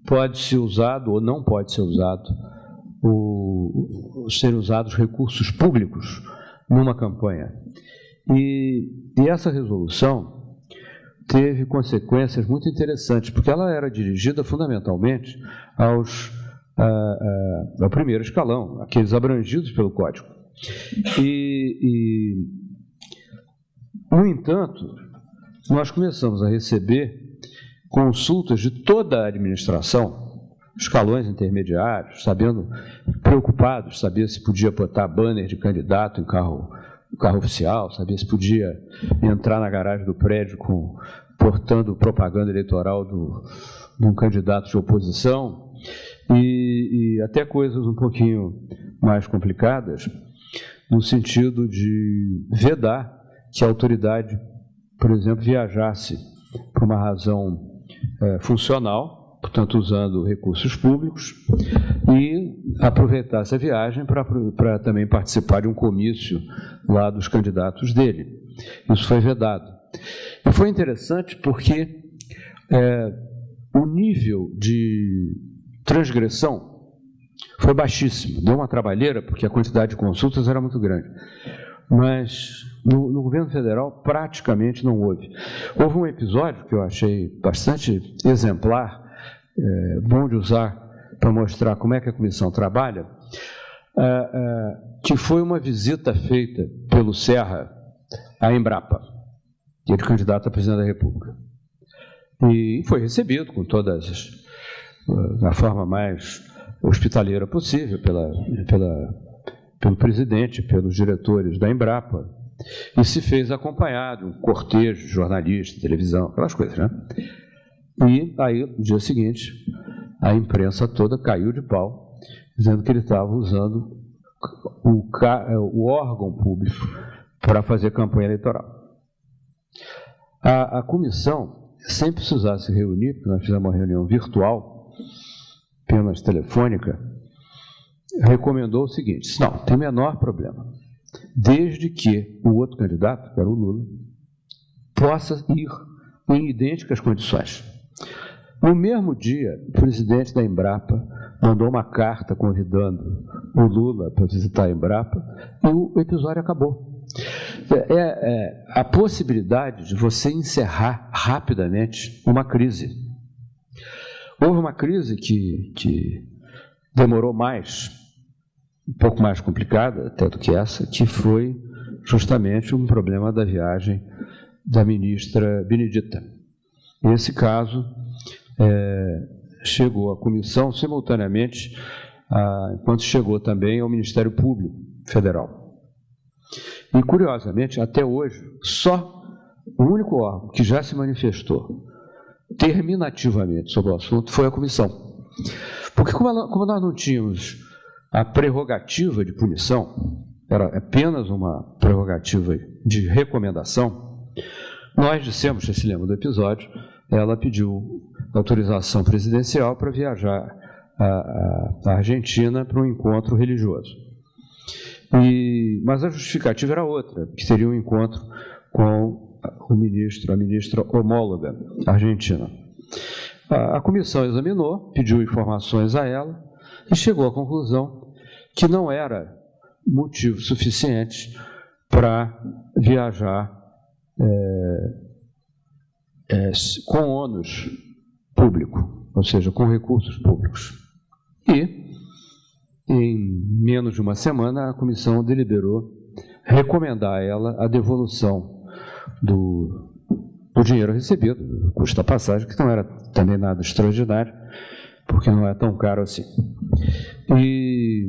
pode ser usado ou não pode ser usado o, ser usados recursos públicos numa campanha. E, e essa resolução teve consequências muito interessantes, porque ela era dirigida fundamentalmente aos, a, a, ao primeiro escalão, aqueles abrangidos pelo Código. E, e, no entanto, nós começamos a receber consultas de toda a administração, escalões intermediários, sabendo, preocupados, sabia se podia botar banner de candidato em carro, carro oficial, sabia se podia entrar na garagem do prédio com, portando propaganda eleitoral do, de um candidato de oposição, e, e até coisas um pouquinho mais complicadas, no sentido de vedar que a autoridade, por exemplo, viajasse por uma razão é, funcional, portanto, usando recursos públicos, e aproveitar essa viagem para também participar de um comício lá dos candidatos dele. Isso foi vedado. E foi interessante porque é, o nível de transgressão foi baixíssimo. Deu uma trabalheira, porque a quantidade de consultas era muito grande mas no, no, governo federal praticamente não houve. Houve um episódio que eu achei bastante exemplar, é, bom de usar para mostrar como é que a comissão trabalha, é, é, que foi uma visita feita pelo Serra à Embrapa, ele candidato a presidente da República. E foi recebido com todas as, da forma mais hospitaleira possível pela, pela pelo presidente, pelos diretores da Embrapa, e se fez acompanhado, um cortejo, jornalista, televisão, aquelas coisas, né? E aí, no dia seguinte, a imprensa toda caiu de pau, dizendo que ele estava usando o, o órgão público para fazer campanha eleitoral. A, a comissão sempre precisava se reunir, porque nós fizemos uma reunião virtual, apenas telefônica, recomendou o seguinte: não, tem menor problema. Desde que o outro candidato, que era o Lula, possa ir em idênticas condições. No mesmo dia, o presidente da Embrapa mandou uma carta convidando o Lula para visitar a Embrapa e o episódio acabou. É, é, é a possibilidade de você encerrar rapidamente uma crise. Houve uma crise que, que demorou mais, um pouco mais complicada até do que essa, que foi justamente um problema da viagem da ministra Benedita. Esse caso é, chegou à comissão simultaneamente, a, enquanto chegou também ao Ministério Público Federal. E, curiosamente, até hoje, só o único órgão que já se manifestou terminativamente sobre o assunto foi a comissão. Porque, como, ela, como nós não tínhamos a prerrogativa de punição era apenas uma prerrogativa de recomendação, nós dissemos, você se lembra do episódio, ela pediu autorização presidencial para viajar à, Argentina para um encontro religioso. E, mas a justificativa era outra, que seria um encontro com o ministro, a ministra homóloga argentina. A, a comissão examinou, pediu informações a ela e chegou à conclusão que não era motivo suficiente para viajar é, é, com ônus público, ou seja, com recursos públicos. E em menos de uma semana, a comissão deliberou recomendar a ela a devolução do, do dinheiro recebido, do custo da passagem, que não era também nada extraordinário, porque não é tão caro assim. E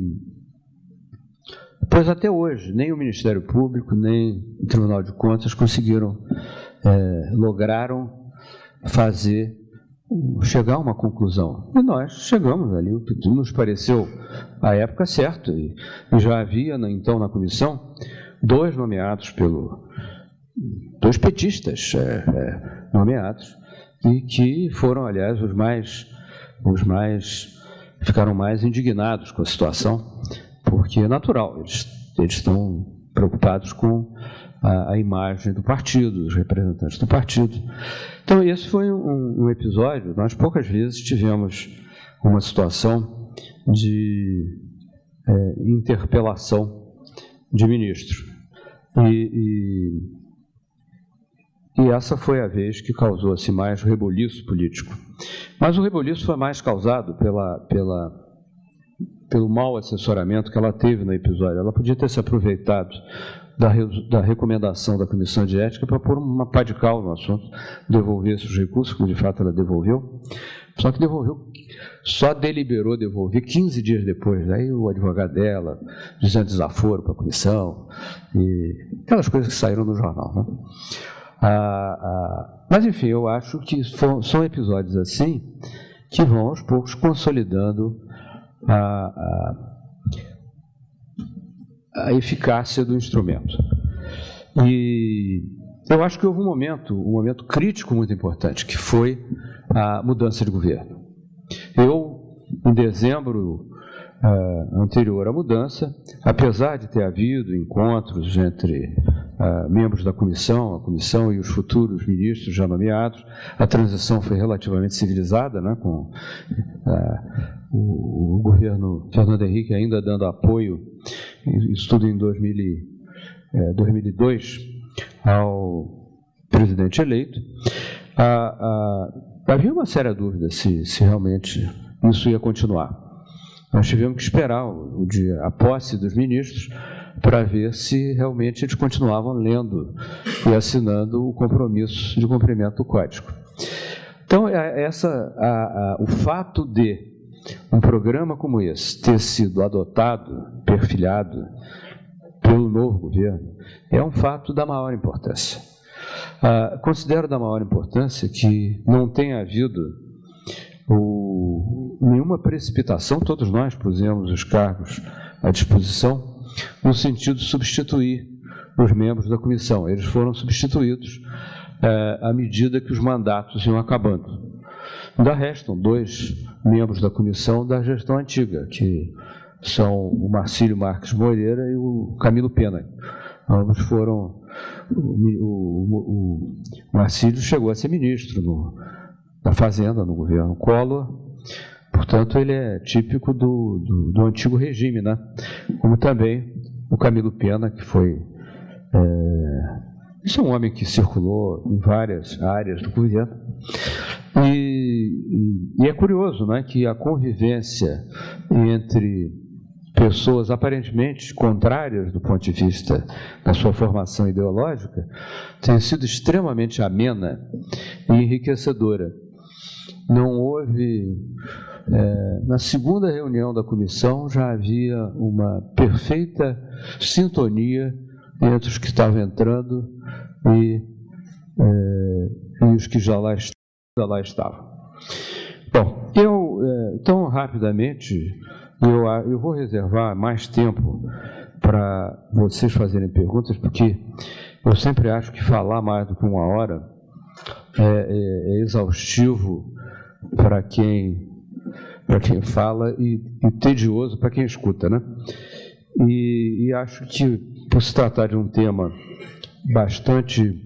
pois até hoje nem o Ministério Público nem o Tribunal de Contas conseguiram é, lograram fazer chegar a uma conclusão. E nós chegamos ali, o que nos pareceu à época certo, e, já havia então na comissão dois nomeados pelo dois petistas é, é, nomeados e que foram, aliás, os mais os mais ficaram mais indignados com a situação, porque é natural, eles, eles estão preocupados com a, a, imagem do partido, dos representantes do partido. Então, esse foi um, um episódio, nós poucas vezes tivemos uma situação de é, interpelação de ministro. E, e, e, essa foi a vez que causou assim, mais reboliço político. Mas o reboliço foi mais causado pela, pela, pelo mau assessoramento que ela teve no episódio. Ela podia ter se aproveitado da, da recomendação da Comissão de Ética para pôr uma pá de cal no assunto, devolver esses recursos, como de fato ela devolveu, só que devolveu, só deliberou devolver 15 dias depois. Aí o advogado dela, dizendo desaforo para a comissão, e aquelas coisas que saíram no jornal. Né? Ah, ah, mas, enfim, eu acho que são episódios assim que vão aos poucos consolidando a, a a eficácia do instrumento. E eu acho que houve um momento, um momento crítico muito importante, que foi a mudança de governo. Eu, em dezembro uh, anterior à mudança, apesar de ter havido encontros entre uh, membros da comissão, a comissão e os futuros ministros já nomeados, a transição foi relativamente civilizada, né, com uh, o, o, governo Fernando Henrique ainda dando apoio, isso tudo em 2000, é, 2002, ao presidente eleito, havia uma séria dúvida se, se realmente isso ia continuar. Nós tivemos que esperar o, o dia, a posse dos ministros para ver se realmente eles continuavam lendo e assinando o compromisso de cumprimento do código. Então, é, essa, a, a, o fato de um programa como esse ter sido adotado, perfilhado pelo novo governo, é um fato da maior importância. Ah, considero da maior importância que não tenha havido o, nenhuma precipitação, todos nós pusemos os cargos à disposição, no sentido de substituir os membros da comissão. Eles foram substituídos eh, à medida que os mandatos iam acabando. Ainda restam dois membros da comissão da gestão antiga, que são o Marcílio Marques Moreira e o Camilo Pena. Ambos foram. O, o, o Marcílio chegou a ser ministro no, da Fazenda, no governo Collor, portanto, ele é típico do, do, do antigo regime, né? Como também o Camilo Pena, que foi. É, isso é um homem que circulou em várias áreas do governo. E, e, e é curioso né, que a convivência entre pessoas aparentemente contrárias do ponto de vista da sua formação ideológica tem sido extremamente amena e enriquecedora. Não houve. É, na segunda reunião da comissão já havia uma perfeita sintonia entre os que estavam entrando e, é, e os que já lá, já lá estavam. Bom, eu, é, tão rapidamente, eu, eu vou reservar mais tempo para vocês fazerem perguntas, porque eu sempre acho que falar mais do que uma hora é, é, é exaustivo para quem, para quem fala e, e tedioso para quem escuta, né? E, e acho que, por se tratar de um tema bastante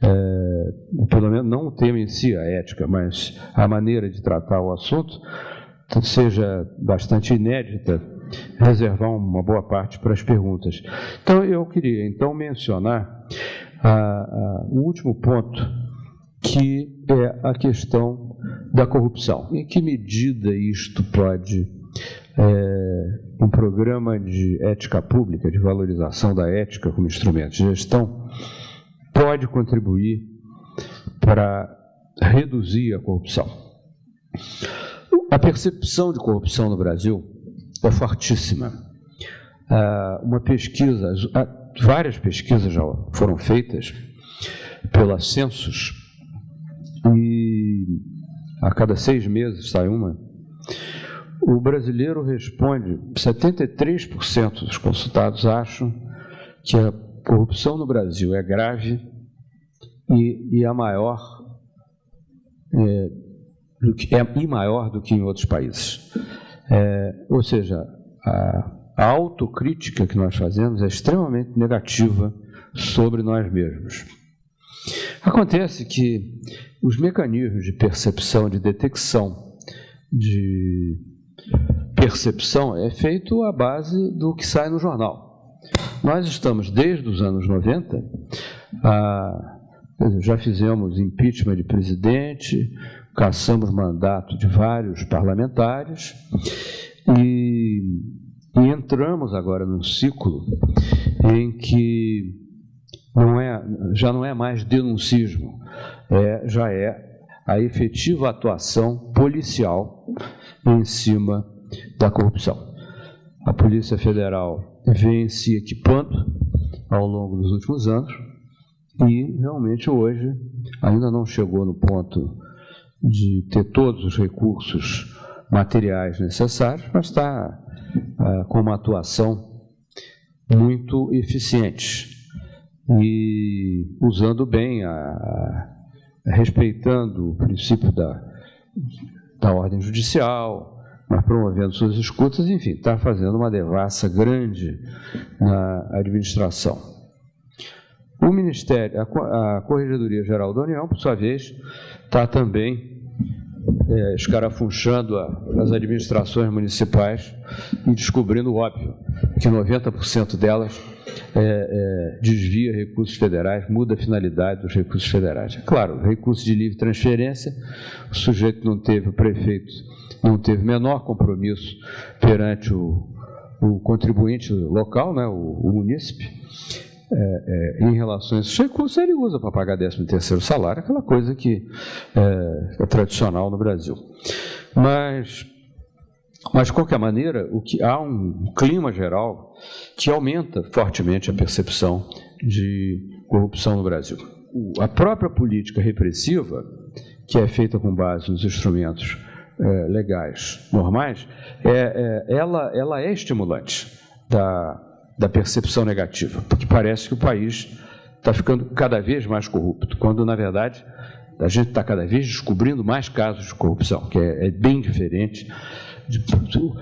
é, pelo menos não o tema em si, a ética, mas a maneira de tratar o assunto, seja bastante inédita, reservar uma boa parte para as perguntas. Então, eu queria então mencionar a, a, o último ponto, que é a questão da corrupção. Em que medida isto pode é, um programa de ética pública, de valorização da ética como instrumento de gestão, pode contribuir para reduzir a corrupção. A percepção de corrupção no Brasil é fortíssima. Ah, uma pesquisa, ah, várias pesquisas já foram feitas pela Census e a cada seis meses sai uma. O brasileiro responde, 73% dos consultados acham que a corrupção no Brasil é grave e, e a maior é, do que, é e maior do que em outros países. É, ou seja, a, a autocrítica que nós fazemos é extremamente negativa sobre nós mesmos. Acontece que os mecanismos de percepção, de detecção, de percepção é feito à base do que sai no jornal. Nós estamos desde os anos 90 a já fizemos impeachment de presidente, caçamos mandato de vários parlamentares e, e entramos agora num ciclo em que não é, já não é mais denuncismo, é, já é a efetiva atuação policial em cima da corrupção. A Polícia Federal vem se equipando ao longo dos últimos anos e realmente hoje ainda não chegou no ponto de ter todos os recursos materiais necessários, mas está ah, com uma atuação muito eficiente e usando bem, a, a, respeitando o princípio da, da ordem judicial, mas promovendo suas escutas, enfim, está fazendo uma devassa grande na administração. O Ministério, a, a Corregedoria Geral da União, por sua vez, está também é, escarafunchando a, as administrações municipais e descobrindo óbvio, que 90% delas é, é, desvia recursos federais, muda a finalidade dos recursos federais. É claro, recurso de livre transferência, o sujeito não teve, o prefeito não teve menor compromisso perante o, o contribuinte local, né, o, o munícipe, é, é, em relação a ele usa para pagar 13 terceiro salário, aquela coisa que é, é, tradicional no Brasil. Mas, mas, de qualquer maneira, o que, há um clima geral que aumenta fortemente a percepção de corrupção no Brasil. A própria política repressiva, que é feita com base nos instrumentos é, legais normais, é, é, ela, ela é estimulante da da percepção negativa, porque parece que o país está ficando cada vez mais corrupto, quando na verdade a gente está cada vez descobrindo mais casos de corrupção, que é, é bem diferente.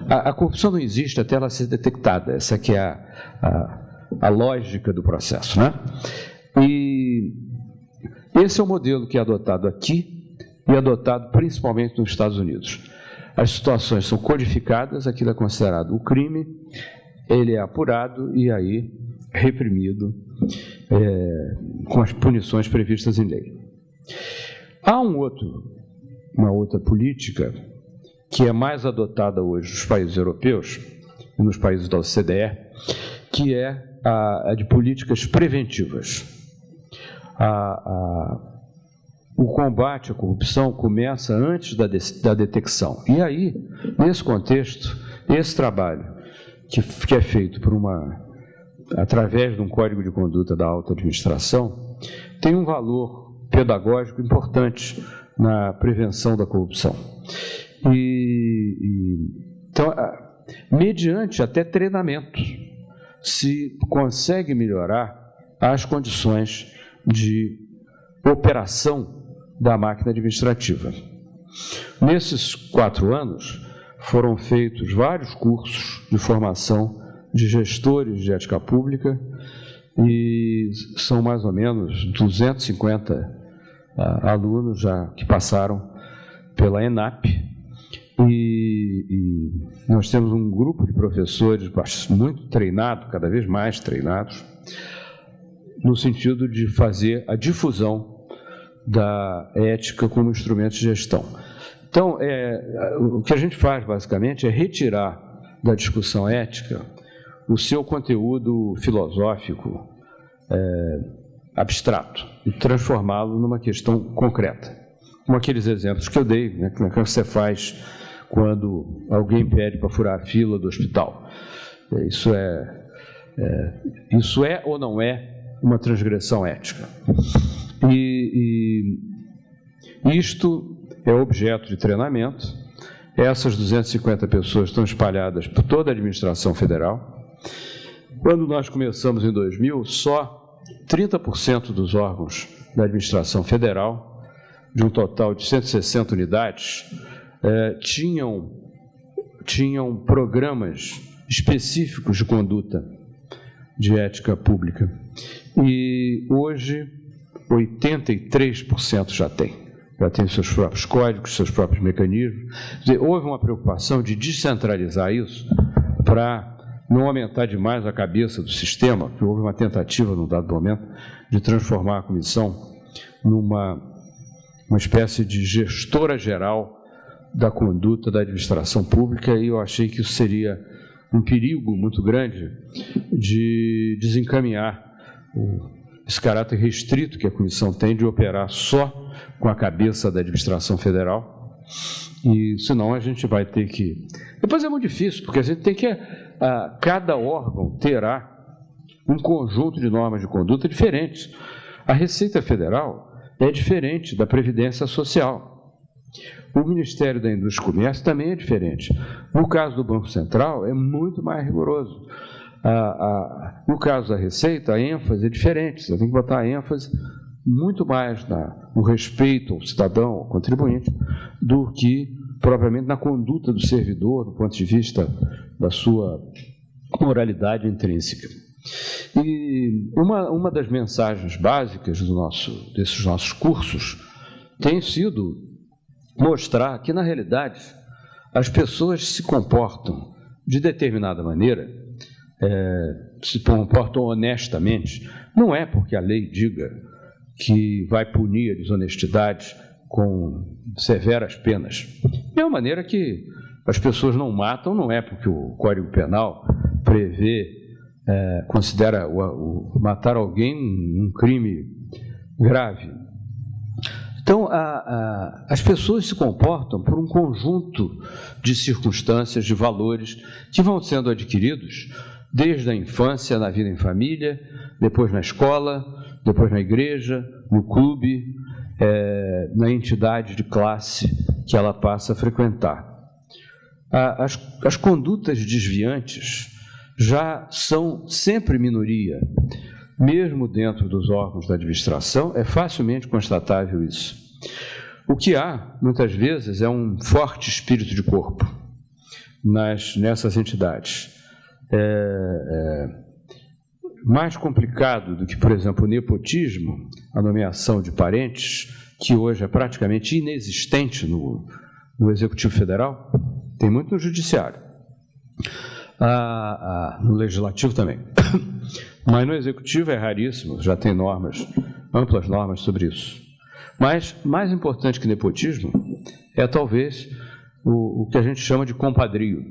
A, a, corrupção não existe até ela ser detectada, essa que é a, a, a lógica do processo. Né? E esse é o modelo que é adotado aqui e adotado principalmente nos Estados Unidos. As situações são codificadas, aquilo é considerado o crime, ele é apurado e aí reprimido é, com as punições previstas em lei. Há um outro, uma outra política que é mais adotada hoje nos países europeus e nos países da OCDE, que é a, a de políticas preventivas. A, a, o combate à corrupção começa antes da, de, da detecção. E aí, nesse contexto, esse trabalho que, que é feito por uma através de um código de conduta da alta administração, tem um valor pedagógico importante na prevenção da corrupção. E, e, então, mediante até treinamento, se consegue melhorar as condições de operação da máquina administrativa. Nesses quatro anos, foram feitos vários cursos de formação de gestores de ética pública e são mais ou menos 250 uh, ah, alunos já que passaram pela ENAP e, e, nós temos um grupo de professores muito treinado, cada vez mais treinados, no sentido de fazer a difusão da ética como instrumento de gestão. Então, é, o que a gente faz basicamente é retirar da discussão ética o seu conteúdo filosófico é, abstrato e transformá-lo numa questão concreta. Como aqueles exemplos que eu dei, né, que você faz quando alguém pede para furar a fila do hospital. É, isso é, é, isso é ou não é uma transgressão ética. E, e isto é objeto de treinamento. Essas 250 pessoas estão espalhadas por toda a administração federal. Quando nós começamos em 2000, só 30% dos órgãos da administração federal, de um total de 160 unidades, eh, tinham, tinham programas específicos de conduta de ética pública. E hoje, 83% já tem. Já tem seus próprios códigos, seus próprios mecanismos. Dizer, houve uma preocupação de descentralizar isso para não aumentar demais a cabeça do sistema, houve uma tentativa, num dado momento, de transformar a comissão numa uma espécie de gestora geral da conduta da administração pública, e eu achei que isso seria um perigo muito grande de desencaminhar esse caráter restrito que a comissão tem de operar só com a cabeça da administração federal. E senão a gente vai ter que. Depois é muito difícil, porque a gente tem que ah, cada órgão terá um conjunto de normas de conduta diferentes. A Receita Federal é diferente da Previdência Social. O Ministério da Indústria e Comércio também é diferente. No caso do Banco Central, é muito mais rigoroso. Ah, ah, no caso da Receita, a ênfase é diferente. Você tem que botar a ênfase muito mais na, no respeito ao cidadão, ao contribuinte, do que propriamente na conduta do servidor, do ponto de vista da sua moralidade intrínseca. E uma, uma das mensagens básicas do nosso, desses nossos cursos tem sido mostrar que, na realidade, as pessoas se comportam de determinada maneira, é, se comportam honestamente, não é porque a lei diga que vai punir a desonestidade com severas penas. De uma maneira que as pessoas não matam, não é porque o Código Penal prevê, é, considera o, o, matar alguém um, um crime grave. Então, a, a, as pessoas se comportam por um conjunto de circunstâncias, de valores que vão sendo adquiridos desde a infância, na vida em família, depois na escola, depois na igreja, no clube, é, na entidade de classe que ela passa a frequentar. As, as condutas desviantes já são sempre minoria, mesmo dentro dos órgãos da administração, é facilmente constatável isso. O que há, muitas vezes, é um forte espírito de corpo nas, nessas entidades. É, é, mais complicado do que, por exemplo, o nepotismo, a nomeação de parentes, que hoje é praticamente inexistente no, no Executivo Federal, tem muito no Judiciário, ah, ah, no Legislativo também. Mas no Executivo é raríssimo, já tem normas, amplas normas sobre isso. Mas mais importante que nepotismo é talvez o, o que a gente chama de compadrio.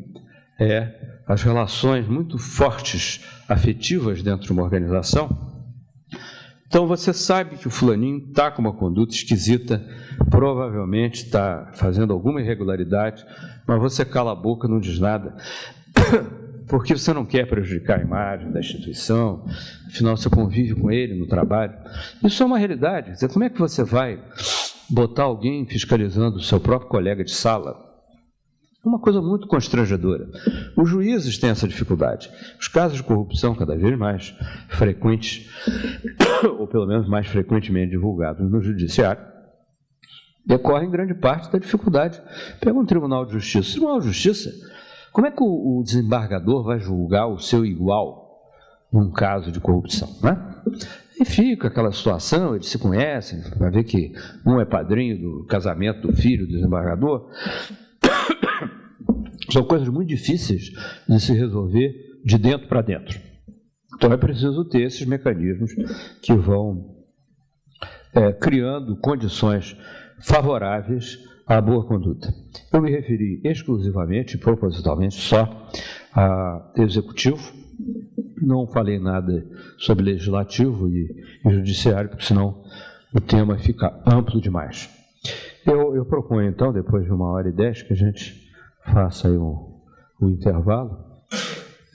É as relações muito fortes afetivas dentro de uma organização. Então você sabe que o fulaninho está com uma conduta esquisita, provavelmente está fazendo alguma irregularidade, mas você cala a boca, não diz nada, porque você não quer prejudicar a imagem da instituição, afinal você convive com ele no trabalho. Isso é uma realidade. Dizer, como é que você vai botar alguém fiscalizando o seu próprio colega de sala? Uma coisa muito constrangedora. Os juízes têm essa dificuldade. Os casos de corrupção, cada vez mais frequentes, ou pelo menos mais frequentemente divulgados no judiciário, decorrem grande parte da dificuldade. Pega um tribunal de justiça. Tribunal de justiça, como é que o desembargador vai julgar o seu igual num caso de corrupção? Né? E fica aquela situação, eles se conhecem, vai ver que um é padrinho do casamento do filho do desembargador, são coisas muito difíceis de se resolver de dentro para dentro. Então é preciso ter esses mecanismos que vão é, criando condições favoráveis à boa conduta. Eu me referi exclusivamente, propositalmente, só a executivo. Não falei nada sobre legislativo e, e judiciário, porque senão o tema fica amplo demais. Eu, eu, proponho, então, depois de uma hora e dez, que a gente faça aí um intervalo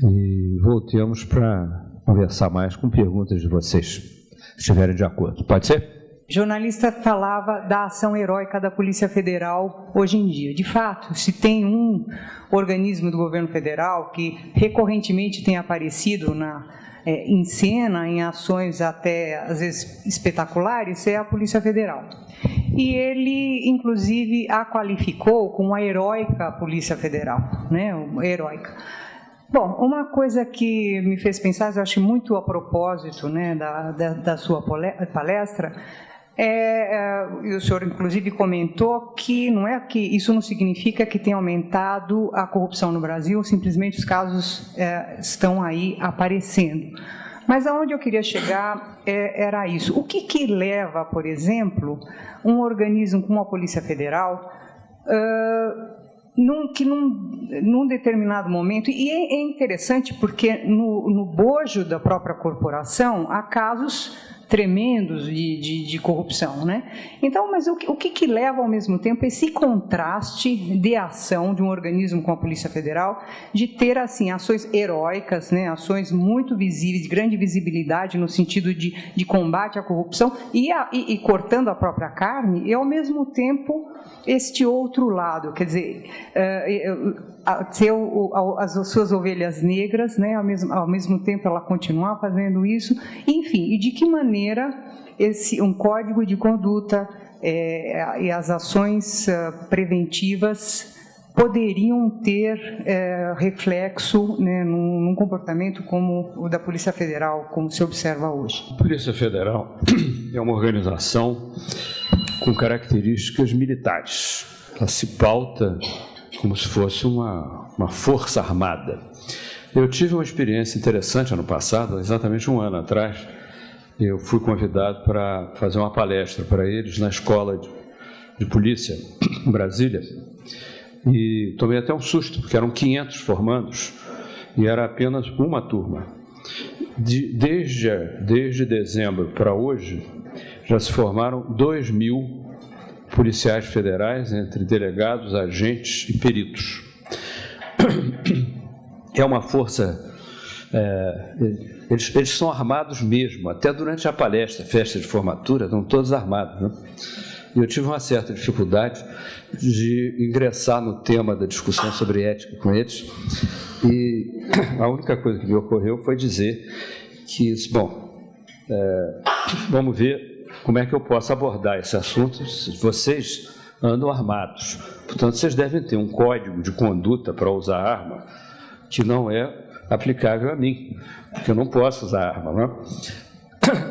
e voltemos para conversar mais com perguntas de vocês, se estiverem de acordo. Pode ser? jornalista falava da ação heróica da Polícia Federal hoje em dia. De fato, se tem um organismo do governo federal que recorrentemente tem aparecido na, é, em cena, em ações até às vezes espetaculares, é a Polícia Federal. E ele, inclusive, a qualificou como a heróica Polícia Federal, né? Heróica. Bom, uma coisa que me fez pensar, eu acho muito a propósito né, da, da, da sua palestra, é, é, o senhor inclusive comentou que não é que isso não significa que tenha aumentado a corrupção no Brasil, simplesmente os casos é, estão aí aparecendo. Mas aonde eu queria chegar é, era isso. O que, que leva, por exemplo, um organismo como a Polícia Federal uh, num, que num, num, determinado momento, e é, é interessante porque no, no bojo da própria corporação há casos tremendos de, de, de corrupção, né? Então, mas o, o que, que leva ao mesmo tempo esse contraste de ação de um organismo com a Polícia Federal de ter assim ações heróicas, né? Ações muito visíveis, de grande visibilidade no sentido de, de combate à corrupção e, a, e, e cortando a própria carne e ao mesmo tempo este outro lado, quer dizer, ter as suas ovelhas negras, né, ao mesmo, ao mesmo tempo ela continuar fazendo isso, enfim, e de que maneira esse, um código de conduta é, e as ações uh, preventivas poderiam ter é, reflexo né, num, num, comportamento como o da Polícia Federal, como se observa hoje. A Polícia Federal é uma organização com características militares. Ela se pauta como se fosse uma, uma força armada. Eu tive uma experiência interessante ano passado, exatamente um ano atrás. Eu fui convidado para fazer uma palestra para eles na escola de, de polícia em Brasília. E tomei até um susto, porque eram 500 formandos e era apenas uma turma. De, desde, desde dezembro para hoje, já se formaram 2 mil policiais federais, entre delegados, agentes e peritos. É uma força. É, eles, eles, são armados mesmo, até durante a palestra, festa de formatura, estão todos armados. Né? E eu tive uma certa dificuldade de ingressar no tema da discussão sobre ética com eles. E a única coisa que me ocorreu foi dizer que, bom, é, vamos ver como é que eu posso abordar esse assunto se vocês andam armados. Portanto, vocês devem ter um código de conduta para usar arma que não é aplicável a mim, porque eu não posso usar arma. Né?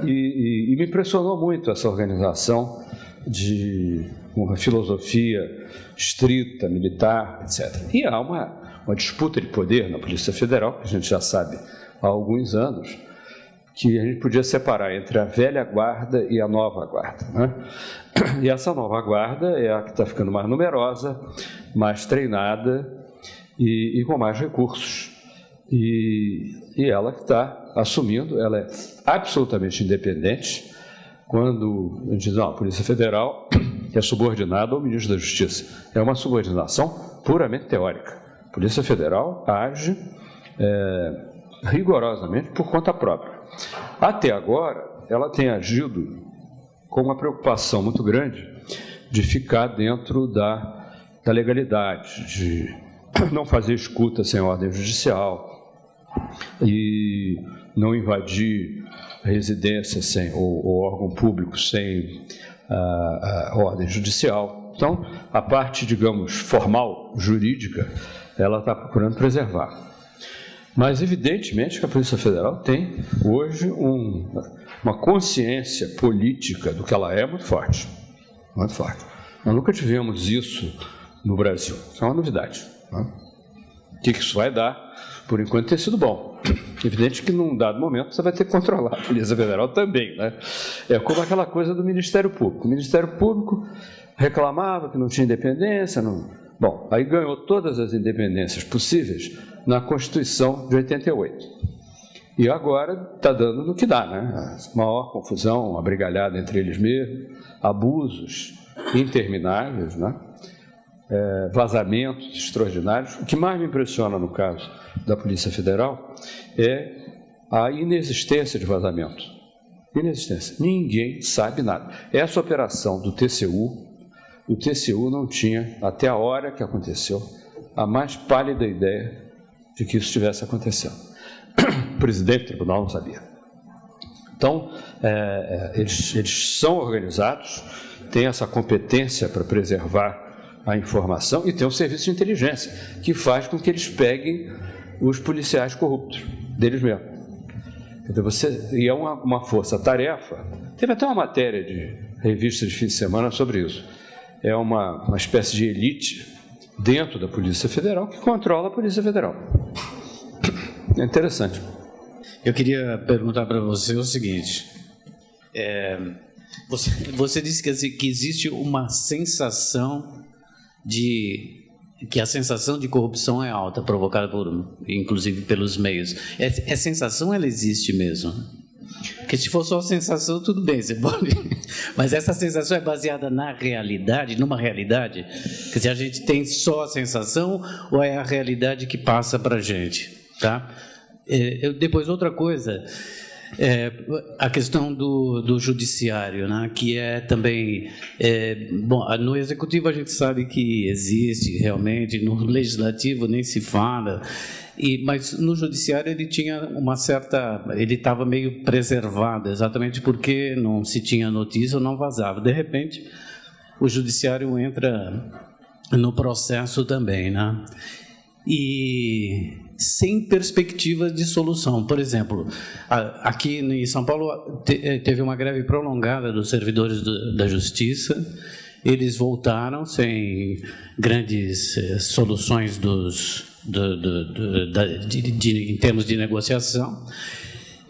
E, e, e me impressionou muito essa organização de uma filosofia estrita, militar, etc. E há uma, uma disputa de poder na Polícia Federal, que a gente já sabe há alguns anos, que a gente podia separar entre a velha guarda e a nova guarda. Né? E essa nova guarda é a que está ficando mais numerosa, mais treinada e, e com mais recursos. E, e ela que está assumindo, ela é absolutamente independente. Quando a gente diz, não, a Polícia Federal é subordinada ao Ministro da Justiça. É uma subordinação puramente teórica. A Polícia Federal age é, rigorosamente por conta própria. Até agora, ela tem agido com uma preocupação muito grande de ficar dentro da, da legalidade, de não fazer escuta sem ordem judicial e não invadir residência sem, ou, ou órgão público sem a, a ordem judicial. Então, a parte, digamos, formal, jurídica, ela está procurando preservar. Mas, evidentemente, que a Polícia Federal tem hoje um, uma consciência política do que ela é muito forte. Muito forte. Nós nunca tivemos isso no Brasil. Isso é uma novidade. Né? O que isso vai dar? Por enquanto tem sido bom. Evidente que num dado momento você vai ter que controlar a Polícia Federal também. Né? É como aquela coisa do Ministério Público. O Ministério Público reclamava que não tinha independência. Não... Bom, aí ganhou todas as independências possíveis na Constituição de 88. E agora está dando no que dá, né? Maior confusão, uma brigalhada entre eles mesmos, abusos intermináveis, né? É, vazamentos extraordinários. O que mais me impressiona no caso da Polícia Federal é a inexistência de vazamento. Inexistência. Ninguém sabe nada. Essa operação do TCU, o TCU não tinha, até a hora que aconteceu, a mais pálida ideia de que isso estivesse acontecendo. O presidente do tribunal não sabia. Então, é, é, eles, eles são organizados, têm essa competência para preservar a informação e tem um serviço de inteligência que faz com que eles peguem os policiais corruptos deles mesmos. Então você, e é uma, uma força-tarefa. Teve até uma matéria de revista de fim de semana sobre isso. É uma, uma espécie de elite dentro da Polícia Federal que controla a Polícia Federal. É interessante. Eu queria perguntar para você o seguinte: é, você, você disse que, que existe uma sensação de que a sensação de corrupção é alta, provocada por, inclusive pelos meios. É, é sensação, ela existe mesmo. Porque se for só sensação, tudo bem, você pode. Mas essa sensação é baseada na realidade, numa realidade. Quer dizer, a gente tem só a sensação ou é a realidade que passa para a gente, tá? É, eu, depois outra coisa. É, a questão do, do judiciário, né, que é também. É, bom, no executivo a gente sabe que existe realmente, no legislativo nem se fala, e, mas no judiciário ele tinha uma certa. Ele estava meio preservado, exatamente porque não se tinha notícia ou não vazava. De repente, o judiciário entra no processo também. Né? E sem perspectiva de solução. Por exemplo, aqui em São Paulo eh, teve uma greve prolongada dos servidores da Justiça. Eles voltaram sem grandes eh, soluções dos, da, de, de, em termos de negociação.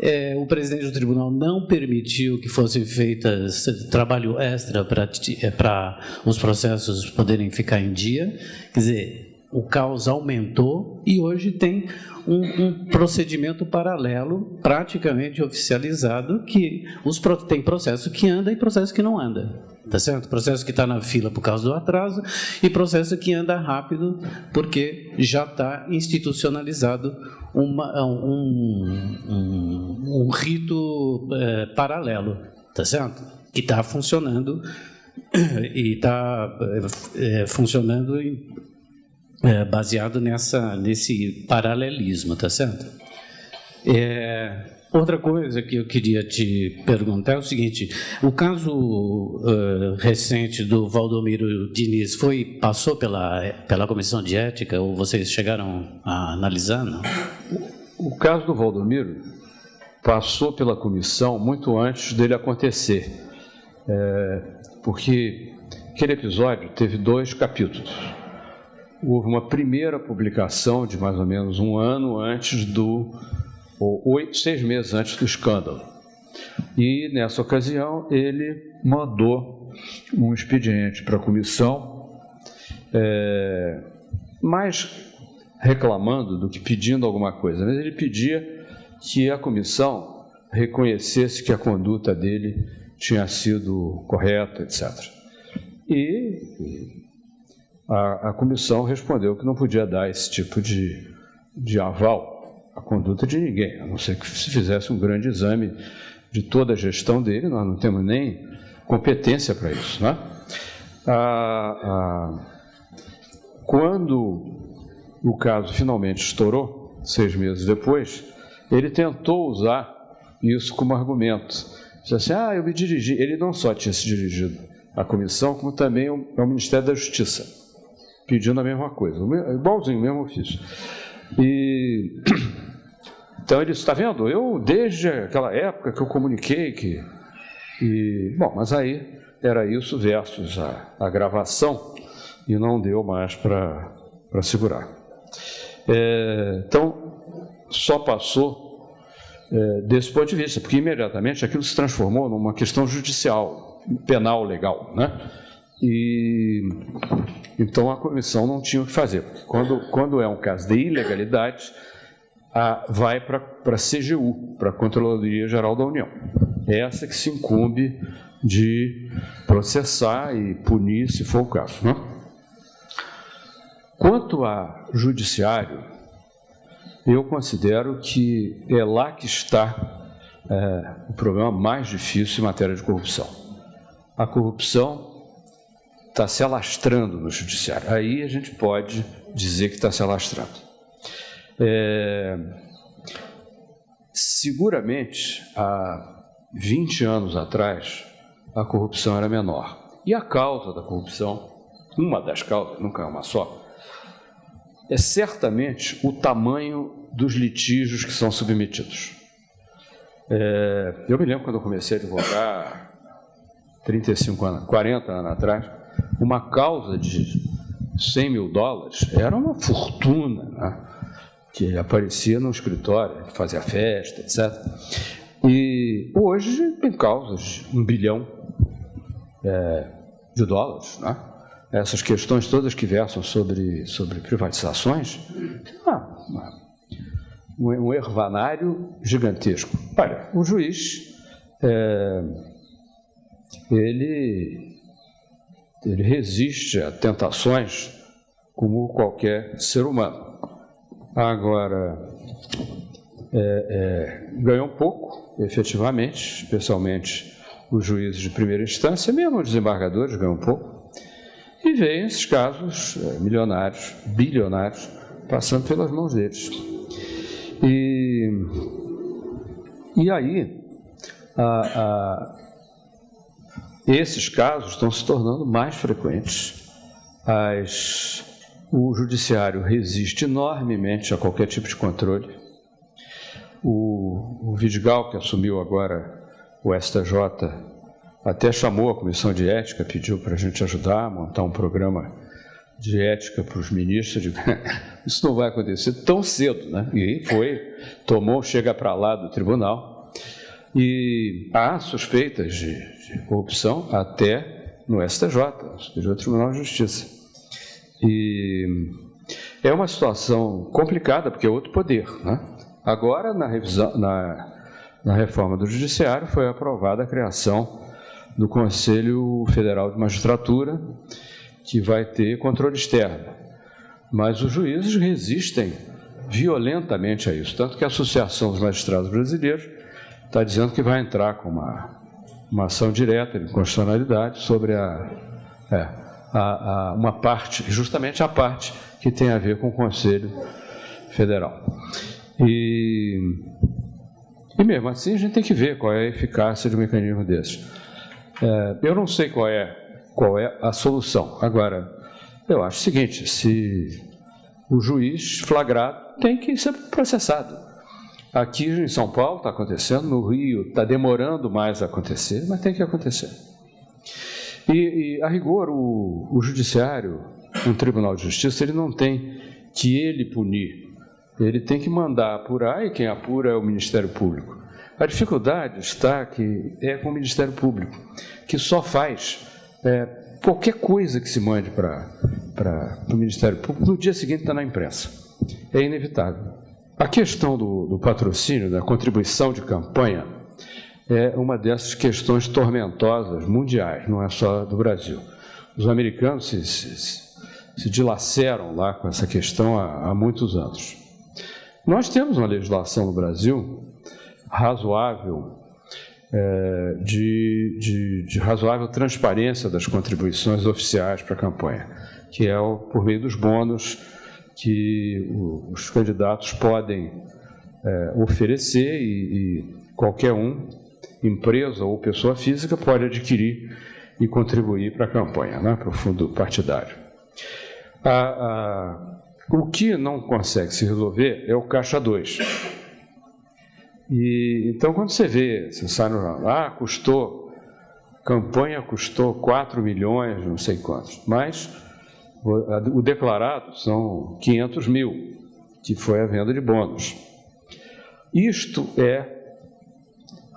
É, o presidente do tribunal não permitiu que fossem feitas trabalho extra para os processos poderem ficar em dia. Quer dizer, o caos aumentou e hoje tem um, um, procedimento paralelo, praticamente oficializado, que os, tem processo que anda e processo que não anda. Tá certo? Processo que está na fila por causa do atraso e processo que anda rápido porque já está institucionalizado uma, um, um, um, rito é, paralelo, tá certo? Que está funcionando e está é, funcionando em, é, baseado nessa, nesse paralelismo, tá certo? É, outra coisa que eu queria te perguntar é o seguinte: o caso uh, recente do Valdomiro Diniz foi passou pela pela comissão de ética ou vocês chegaram a analisar? Não? O caso do Valdomiro passou pela comissão muito antes dele acontecer, é, porque aquele episódio teve dois capítulos houve uma primeira publicação de mais ou menos um ano antes do, ou oito, seis meses antes do escândalo. E nessa ocasião ele mandou um expediente para a comissão, é, mais reclamando do que pedindo alguma coisa, mas ele pedia que a comissão reconhecesse que a conduta dele tinha sido correta, etc. E a, a comissão respondeu que não podia dar esse tipo de, de aval à conduta de ninguém, a não ser que se fizesse um grande exame de toda a gestão dele, nós não temos nem competência para isso. Né? quando o caso finalmente estourou, seis meses depois, ele tentou usar isso como argumento. Disse assim, ah, eu me dirigi. Ele não só tinha se dirigido à comissão, como também ao Ministério da Justiça pedindo a mesma coisa, igualzinho, mesmo ofício. E então ele disse, está vendo? Eu desde aquela época que eu comuniquei que e bom, mas aí era isso versus a, a gravação e não deu mais para segurar. É, então só passou é, desse ponto de vista, porque imediatamente aquilo se transformou numa questão judicial, penal, legal, né? E então a comissão não tinha o que fazer. Quando, quando é um caso de ilegalidade, a, vai para a CGU, para a Controladoria Geral da União. É essa que se incumbe de processar e punir, se for o caso. Né? Quanto a judiciário, eu considero que é lá que está é, o problema mais difícil em matéria de corrupção. A corrupção está se alastrando no judiciário. Aí a gente pode dizer que está se alastrando. É, seguramente, há 20 anos atrás, a corrupção era menor. E a causa da corrupção, uma das causas, nunca é uma só, é certamente o tamanho dos litígios que são submetidos. É, eu me lembro quando eu comecei a advogar, 35 anos, 40 anos atrás, uma causa de 100 mil dólares era uma fortuna, né? que aparecia no escritório, fazia festa, etc. E hoje tem causas um bilhão é, de dólares, né? essas questões todas que versam sobre, sobre privatizações, ah, um ervanário gigantesco. Olha, o juiz, é, ele, ele resiste a tentações como qualquer ser humano. Agora, é, é, ganhou pouco, efetivamente, especialmente os juízes de primeira instância, mesmo os desembargadores ganham pouco. E vem esses casos é, milionários, bilionários, passando pelas mãos deles. E, e aí, a, a, esses casos estão se tornando mais frequentes. As, o judiciário resiste enormemente a qualquer tipo de controle. O, o Vidigal, que assumiu agora o STJ, até chamou a comissão de ética, pediu para a gente ajudar a montar um programa de ética para os ministros. De... Isso não vai acontecer tão cedo, né? E foi, tomou, chega para lá do tribunal. E há suspeitas de, de corrupção até no STJ, Superior Tribunal de Justiça. E é uma situação complicada, porque é outro poder. Né? Agora, na, revisão, na, na reforma do Judiciário, foi aprovada a criação do Conselho Federal de Magistratura, que vai ter controle externo. Mas os juízes resistem violentamente a isso, tanto que a Associação dos Magistrados Brasileiros está dizendo que vai entrar com uma, uma ação direta de constitucionalidade sobre a, é, a, a, uma parte, justamente a parte que tem a ver com o Conselho Federal. E, e mesmo assim a gente tem que ver qual é a eficácia de um mecanismo desses. É, eu não sei qual é qual é a solução. Agora, eu acho o seguinte: se o juiz flagrado tem que ser processado. Aqui em São Paulo está acontecendo, no Rio está demorando mais a acontecer, mas tem que acontecer. E, e a rigor, o, o judiciário, um tribunal de justiça, ele não tem que ele punir, ele tem que mandar apurar e quem apura é o Ministério Público. A dificuldade está que é com o Ministério Público, que só faz é, qualquer coisa que se mande para o Ministério Público, no dia seguinte está na imprensa. É inevitável. A questão do, do patrocínio, da contribuição de campanha, é uma dessas questões tormentosas mundiais, não é só do Brasil. Os americanos se, se, se dilaceram lá com essa questão há, há muitos anos. Nós temos uma legislação no Brasil razoável é, de, de, de, razoável transparência das contribuições oficiais para a campanha, que é o, por meio dos bônus que os candidatos podem é, oferecer e, e, qualquer um, empresa ou pessoa física, pode adquirir e contribuir para a campanha, né, para o fundo partidário. A, a, o que não consegue se resolver é o caixa 2 e, então, quando você vê, você sai no jornal, ah, custou, campanha custou 4 milhões, não sei quantos, mas o, declarado são 500 mil, que foi a venda de bônus. Isto é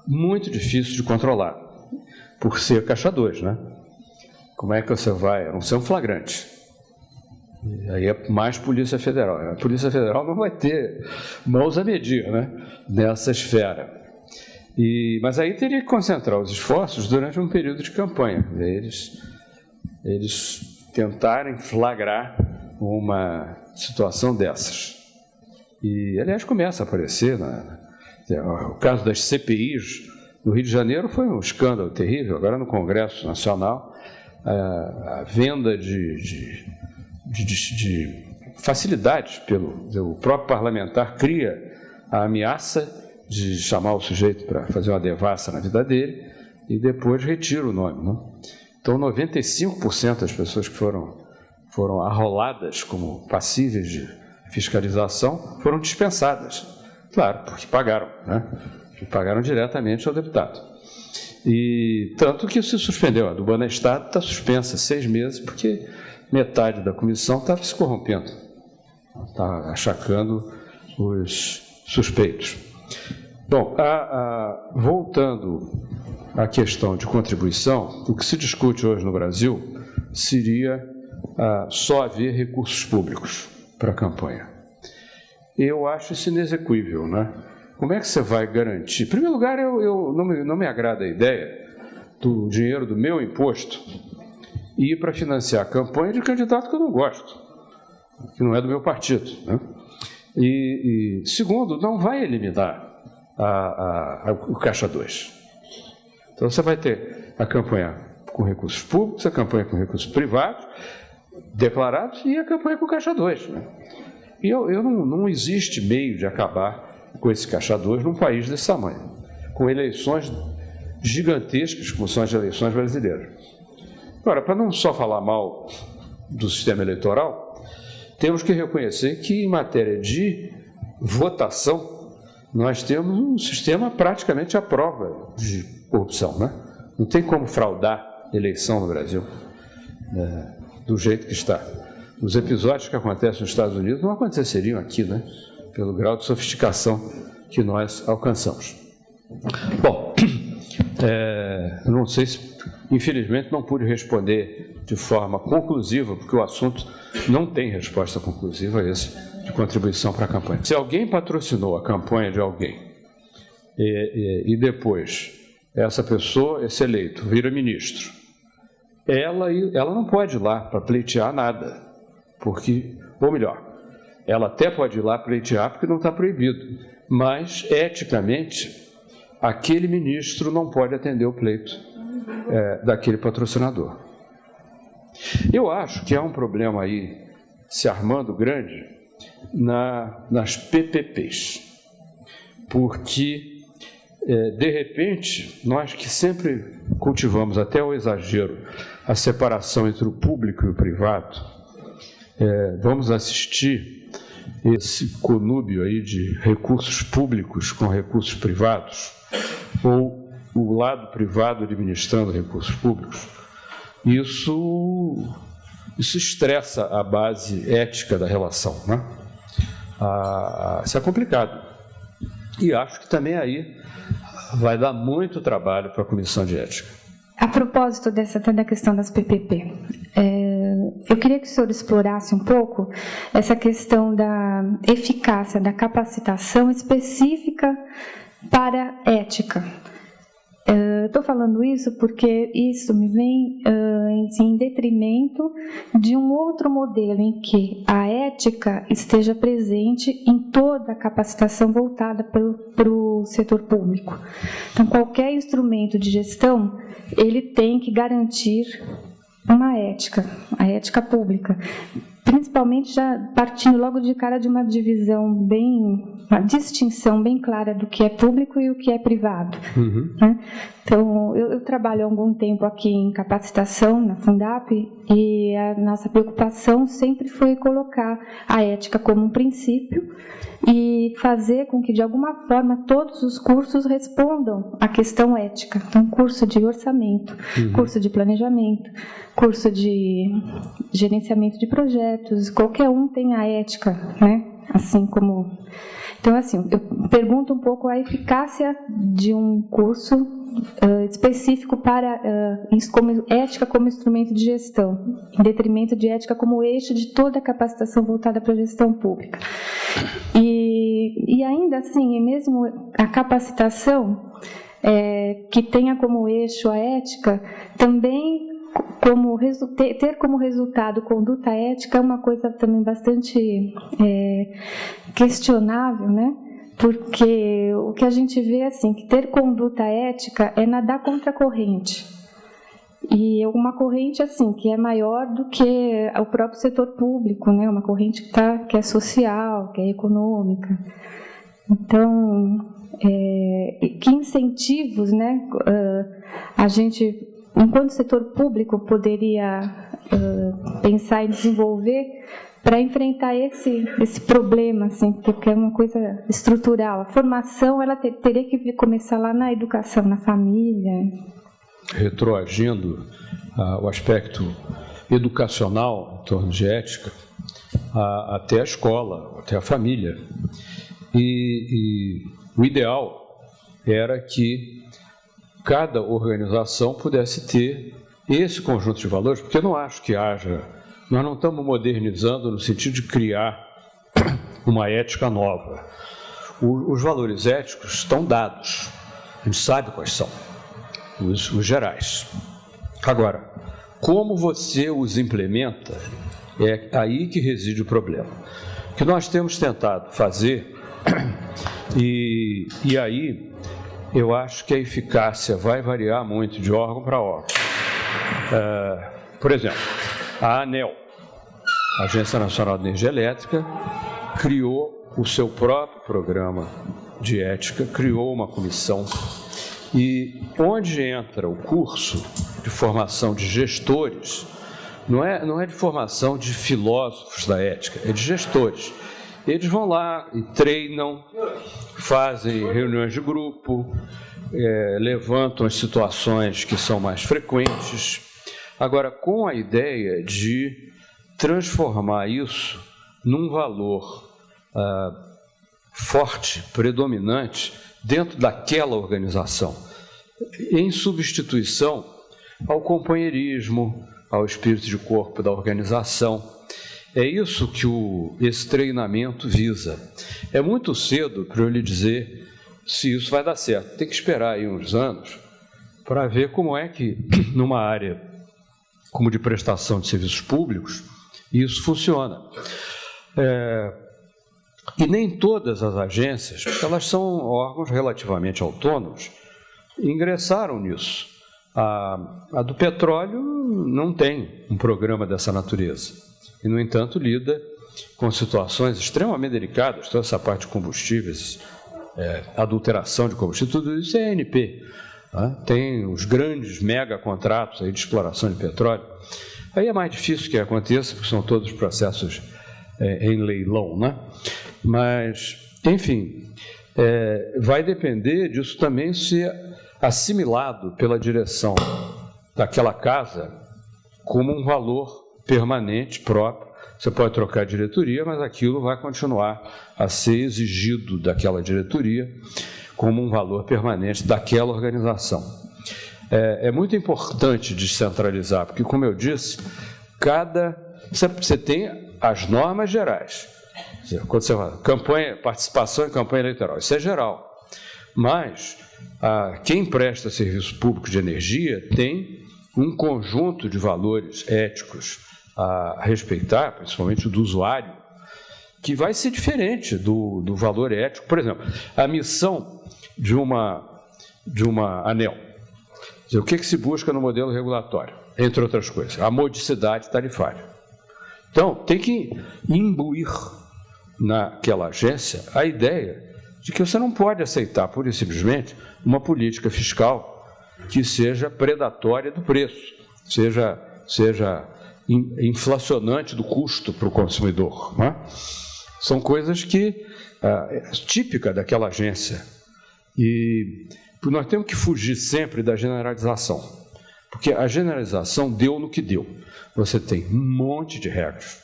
muito difícil de controlar, por ser caixa 2, né? Como é que você vai? Não ser um flagrante. E aí é mais Polícia Federal. A Polícia Federal não vai ter mãos a medir né, nessa esfera. E, mas aí teria que concentrar os esforços durante um período de campanha. Eles, eles tentarem flagrar uma situação dessas. E, aliás, começa a aparecer. Né? O caso das CPIs no Rio de Janeiro foi um escândalo terrível. Agora, no Congresso Nacional, a, venda de, de, de, de facilidades pelo o próprio parlamentar cria a ameaça de chamar o sujeito para fazer uma devassa na vida dele e depois retira o nome. Né? Então, 95% das pessoas que foram, foram arroladas como passíveis de fiscalização foram dispensadas. Claro, porque pagaram, né? Porque pagaram diretamente ao deputado. E tanto que se suspendeu. A do Banestado está suspensa seis meses, porque metade da comissão estava se corrompendo, está achacando os suspeitos. Bom, a, a, voltando à questão de contribuição, o que se discute hoje no Brasil seria a, só haver recursos públicos para a campanha. Eu acho isso inexequível, né? Como é que você vai garantir? Em primeiro lugar, eu, eu não, me, não me agrada a ideia do dinheiro do meu imposto ir para financiar a campanha de candidato que eu não gosto, que não é do meu partido. Né? E, e segundo, não vai eliminar a, a, a, o Caixa 2. Então você vai ter a campanha com recursos públicos, a campanha com recursos privados, declarados, e a campanha com Caixa 2. Né? E eu, eu não, não existe meio de acabar com esse Caixa 2 num país desse tamanho, com eleições gigantescas, como são as eleições brasileiras. Agora, para não só falar mal do sistema eleitoral, temos que reconhecer que, em matéria de votação, nós temos um sistema praticamente à prova de corrupção. Né? Não tem como fraudar eleição no Brasil né, do jeito que está. Os episódios que acontecem nos Estados Unidos não aconteceriam aqui, né? pelo grau de sofisticação que nós alcançamos. Bom, é, não sei se, infelizmente, não pude responder de forma conclusiva, porque o assunto não tem resposta conclusiva esse de contribuição para a campanha. Se alguém patrocinou a campanha de alguém e, e, e depois essa pessoa, esse eleito, vira ministro, ela, ela não pode ir lá para pleitear nada, porque, ou melhor, ela até pode ir lá pleitear porque não está proibido, mas eticamente aquele ministro não pode atender o pleito é, daquele patrocinador. Eu acho que há um problema aí se armando grande na, nas PPPs, porque de repente nós que sempre cultivamos até o exagero a separação entre o público e o privado, é, vamos assistir esse conúbio aí de recursos públicos com recursos privados, ou o lado privado administrando recursos públicos, isso, isso estressa a base ética da relação. Né? Ah, isso é complicado. E acho que também aí vai dar muito trabalho para a comissão de ética. A propósito dessa até da questão das PPP, é, eu queria que o senhor explorasse um pouco essa questão da eficácia da capacitação específica para ética. Estou uh, falando isso porque isso me vem uh, em detrimento de um outro modelo em que a ética esteja presente em toda a capacitação voltada para o setor público. Então, qualquer instrumento de gestão ele tem que garantir uma ética, a ética pública, principalmente já partindo logo de cara de uma divisão bem, uma distinção bem clara do que é público e o que é privado. Uhum. Né? Então, eu, eu, trabalho há algum tempo aqui em capacitação na Fundap e a nossa preocupação sempre foi colocar a ética como um princípio e fazer com que, de alguma forma, todos os cursos respondam à questão ética. Então, curso de orçamento, uhum. curso de planejamento, curso de gerenciamento de projetos, qualquer um tem a ética né, Assim como então, assim, eu pergunto um pouco a eficácia de um curso uh, específico para uh, como, ética como instrumento de gestão, em detrimento de ética como eixo de toda a capacitação voltada para a gestão pública. E, e ainda assim, mesmo a capacitação é, que tenha como eixo a ética, também como ter como resultado conduta ética é uma coisa também bastante é, questionável, né? Porque o que a gente vê é assim, que ter conduta ética é nadar contra a corrente. E uma corrente assim que é maior do que o próprio setor público, né? Uma corrente que, tá, que é social, que é econômica. Então, é, que incentivos, né? Uh, a gente enquanto setor público poderia uh, pensar em desenvolver para enfrentar esse esse problema assim porque é uma coisa estrutural. A formação ela ter, teria que começar lá na educação na família. Retroagindo uh, o aspecto educacional em torno de ética até a escola até a família. E, e o ideal era que cada organização pudesse ter esse conjunto de valores, porque eu não acho que haja, nós não estamos modernizando no sentido de criar uma ética nova. O, os valores éticos estão dados, a gente sabe quais são, os, os gerais. Agora, como você os implementa, é aí que reside o problema. O que nós temos tentado fazer, e, e aí eu acho que a eficácia vai variar muito de órgão para órgão. É, por exemplo, a ANEL, Agência Nacional de Energia Elétrica, criou o seu próprio programa de ética, criou uma comissão e onde entra o curso de formação de gestores, não é, não é de formação de filósofos da ética, é de gestores. Eles vão lá e treinam, fazem reuniões de grupo, é, levantam as situações que são mais frequentes. Agora, com a ideia de transformar isso num valor ah, forte, predominante, dentro daquela organização, em substituição ao companheirismo, ao espírito de corpo da organização. É isso que o, esse treinamento visa. É muito cedo para eu lhe dizer se isso vai dar certo. Tem que esperar aí uns anos para ver como é que, numa área como de prestação de serviços públicos, isso funciona. É, e nem todas as agências, porque elas são órgãos relativamente autônomos, ingressaram nisso. A, a do petróleo não tem um programa dessa natureza e, no entanto, lida com situações extremamente delicadas, toda essa parte de combustíveis, é, adulteração de combustível, tudo isso é ANP. Tá? Tem os grandes mega contratos aí de exploração de petróleo. Aí é mais difícil que aconteça, porque são todos processos é, em leilão, né? Mas, enfim, é, vai depender disso também ser assimilado pela direção daquela casa como um valor permanente, próprio. Você pode trocar diretoria, mas aquilo vai continuar a ser exigido daquela diretoria como um valor permanente daquela organização. É, é muito importante descentralizar, porque, como eu disse, cada. Você tem as normas gerais. Quando você fala campanha, participação em campanha eleitoral, isso é geral. Mas quem presta serviço público de energia tem um conjunto de valores éticos a respeitar, principalmente o do usuário, que vai ser diferente do, do valor ético. Por exemplo, a missão de uma, de uma ANEL. O que, que se busca no modelo regulatório? Entre outras coisas, a modicidade tarifária. Então, tem que imbuir naquela agência a ideia de que você não pode aceitar, pura e simplesmente, uma política fiscal que seja predatória do preço, seja, seja inflacionante do custo para o consumidor. É? São coisas que ah, é típica daquela agência. E nós temos que fugir sempre da generalização, porque a generalização deu no que deu. Você tem um monte de regras,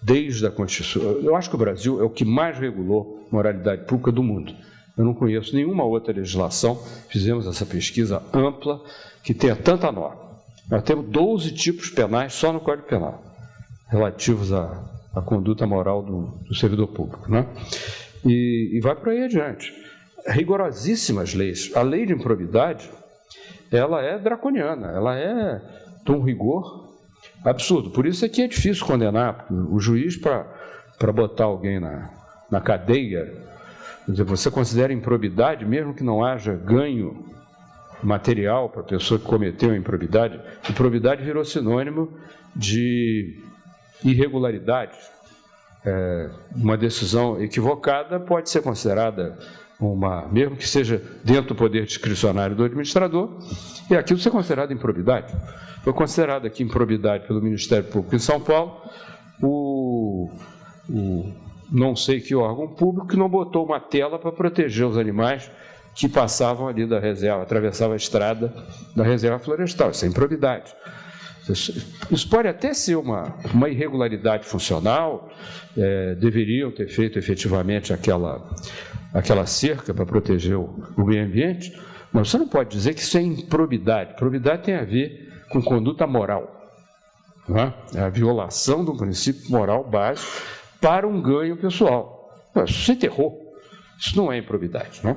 desde a Constituição. Eu acho que o Brasil é o que mais regulou moralidade pública do mundo. Eu não conheço nenhuma outra legislação, fizemos essa pesquisa ampla, que tenha tanta norma. Nós temos 12 tipos penais só no Código Penal, relativos à, à conduta moral do, do servidor público. Né? E, e vai por aí adiante. Rigorosíssimas leis. A lei de improbidade, ela é draconiana, ela é de um rigor absurdo. Por isso é que é difícil condenar. O juiz, para botar alguém na, na cadeia, dizer, você considera improbidade, mesmo que não haja ganho material para a pessoa que cometeu a improbidade, improbidade virou sinônimo de irregularidade. É, uma decisão equivocada pode ser considerada uma, mesmo que seja dentro do poder discricionário do administrador, e aquilo ser considerado improbidade. Foi considerado aqui improbidade pelo Ministério Público em São Paulo o, o não sei que órgão público que não botou uma tela para proteger os animais que passavam ali da reserva, atravessavam a estrada da reserva florestal. Isso é improbidade. Isso pode até ser uma, uma irregularidade funcional, é, deveriam ter feito efetivamente aquela, aquela cerca para proteger o, o meio ambiente, mas você não pode dizer que isso é improbidade. Probidade tem a ver com conduta moral. É? é a violação de um princípio moral básico para um ganho pessoal. Isso é terror. Isso não é improbidade, não?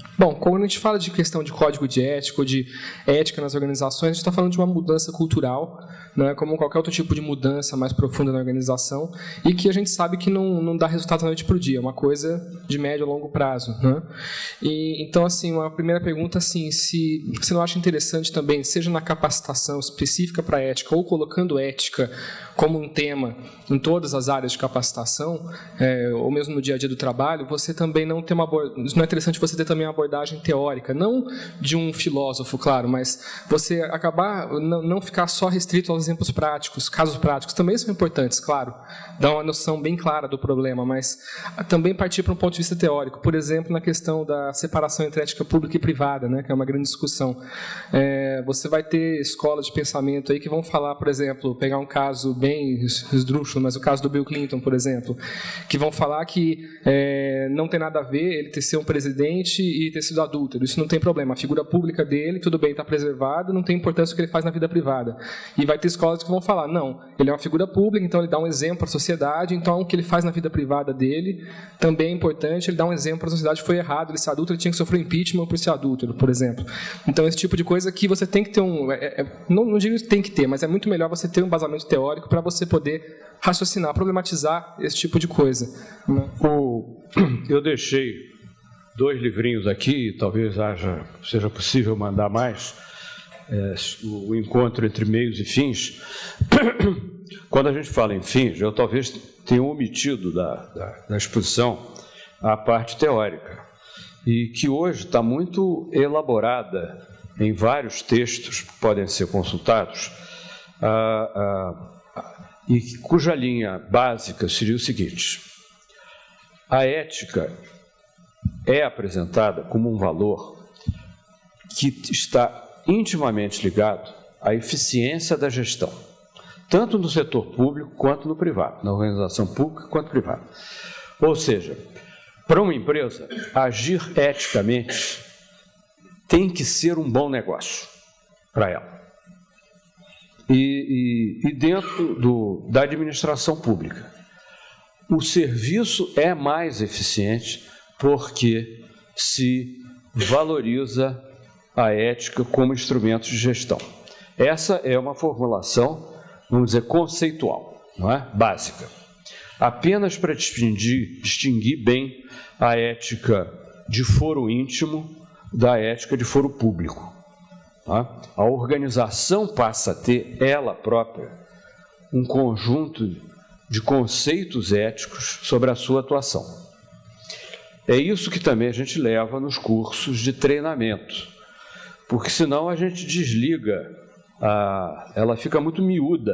Bom, quando a gente fala de questão de código de ética de ética nas organizações, a gente está falando de uma mudança cultural, né, como qualquer outro tipo de mudança mais profunda na organização, e que a gente sabe que não, não dá resultado da noite para o dia, é uma coisa de médio a longo prazo. Né? E, então, assim, uma primeira pergunta, assim, se você não acha interessante também, seja na capacitação específica para ética ou colocando ética como um tema em todas as áreas de capacitação, é, ou mesmo no dia a dia do trabalho, você também não tem uma não é interessante você ter também uma abordagem teórica, não de um filósofo, claro, mas você acabar não, não ficar só restrito aos exemplos práticos, casos práticos também são importantes, claro, dá uma noção bem clara do problema, mas também partir para um ponto de vista teórico, por exemplo, na questão da separação entre ética pública e privada, né, que é uma grande discussão. É, você vai ter escolas de pensamento aí que vão falar, por exemplo, pegar um caso bem esdrúxulo, mas o caso do Bill Clinton, por exemplo, que vão falar que é, não tem nada a ver ele ter sido um presidente e ter sido adúltero. Isso não tem problema. A figura pública dele, tudo bem, está preservada, não tem importância o que ele faz na vida privada. E vai ter escolas que vão falar, não, ele é uma figura pública, então ele dá um exemplo a sociedade, então o que ele faz na vida privada dele também é importante, ele dá um exemplo para a sociedade, foi errado, ele ser adulto, ele tinha que sofrer impeachment por ser adúltero, por exemplo. Então esse tipo de coisa que você tem que ter um... É, é, não, não digo que tem que ter, mas é muito melhor você ter um embasamento teórico para você poder raciocinar, problematizar esse tipo de coisa. Né? O, eu deixei dois livrinhos aqui, talvez haja, seja possível mandar mais. É, o encontro entre meios e fins. Quando a gente fala em fins, eu talvez tenha omitido da, da, da exposição a parte teórica, e que hoje está muito elaborada em vários textos que podem ser consultados. Ah, ah, e cuja linha básica seria o seguinte: a ética é apresentada como um valor que está intimamente ligado à eficiência da gestão, tanto no setor público quanto no privado, na organização pública quanto privada. Ou seja, para uma empresa, agir eticamente tem que ser um bom negócio para ela e, e, e dentro do, da administração pública. O serviço é mais eficiente porque se valoriza a ética como instrumento de gestão. Essa é uma formulação, vamos dizer, conceitual, não é? básica. Apenas para distinguir, distinguir bem a ética de foro íntimo da ética de foro público. Tá? A organização passa a ter, ela própria, um conjunto de conceitos éticos sobre a sua atuação. É isso que também a gente leva nos cursos de treinamento, porque senão a gente desliga, a, ela fica muito miúda,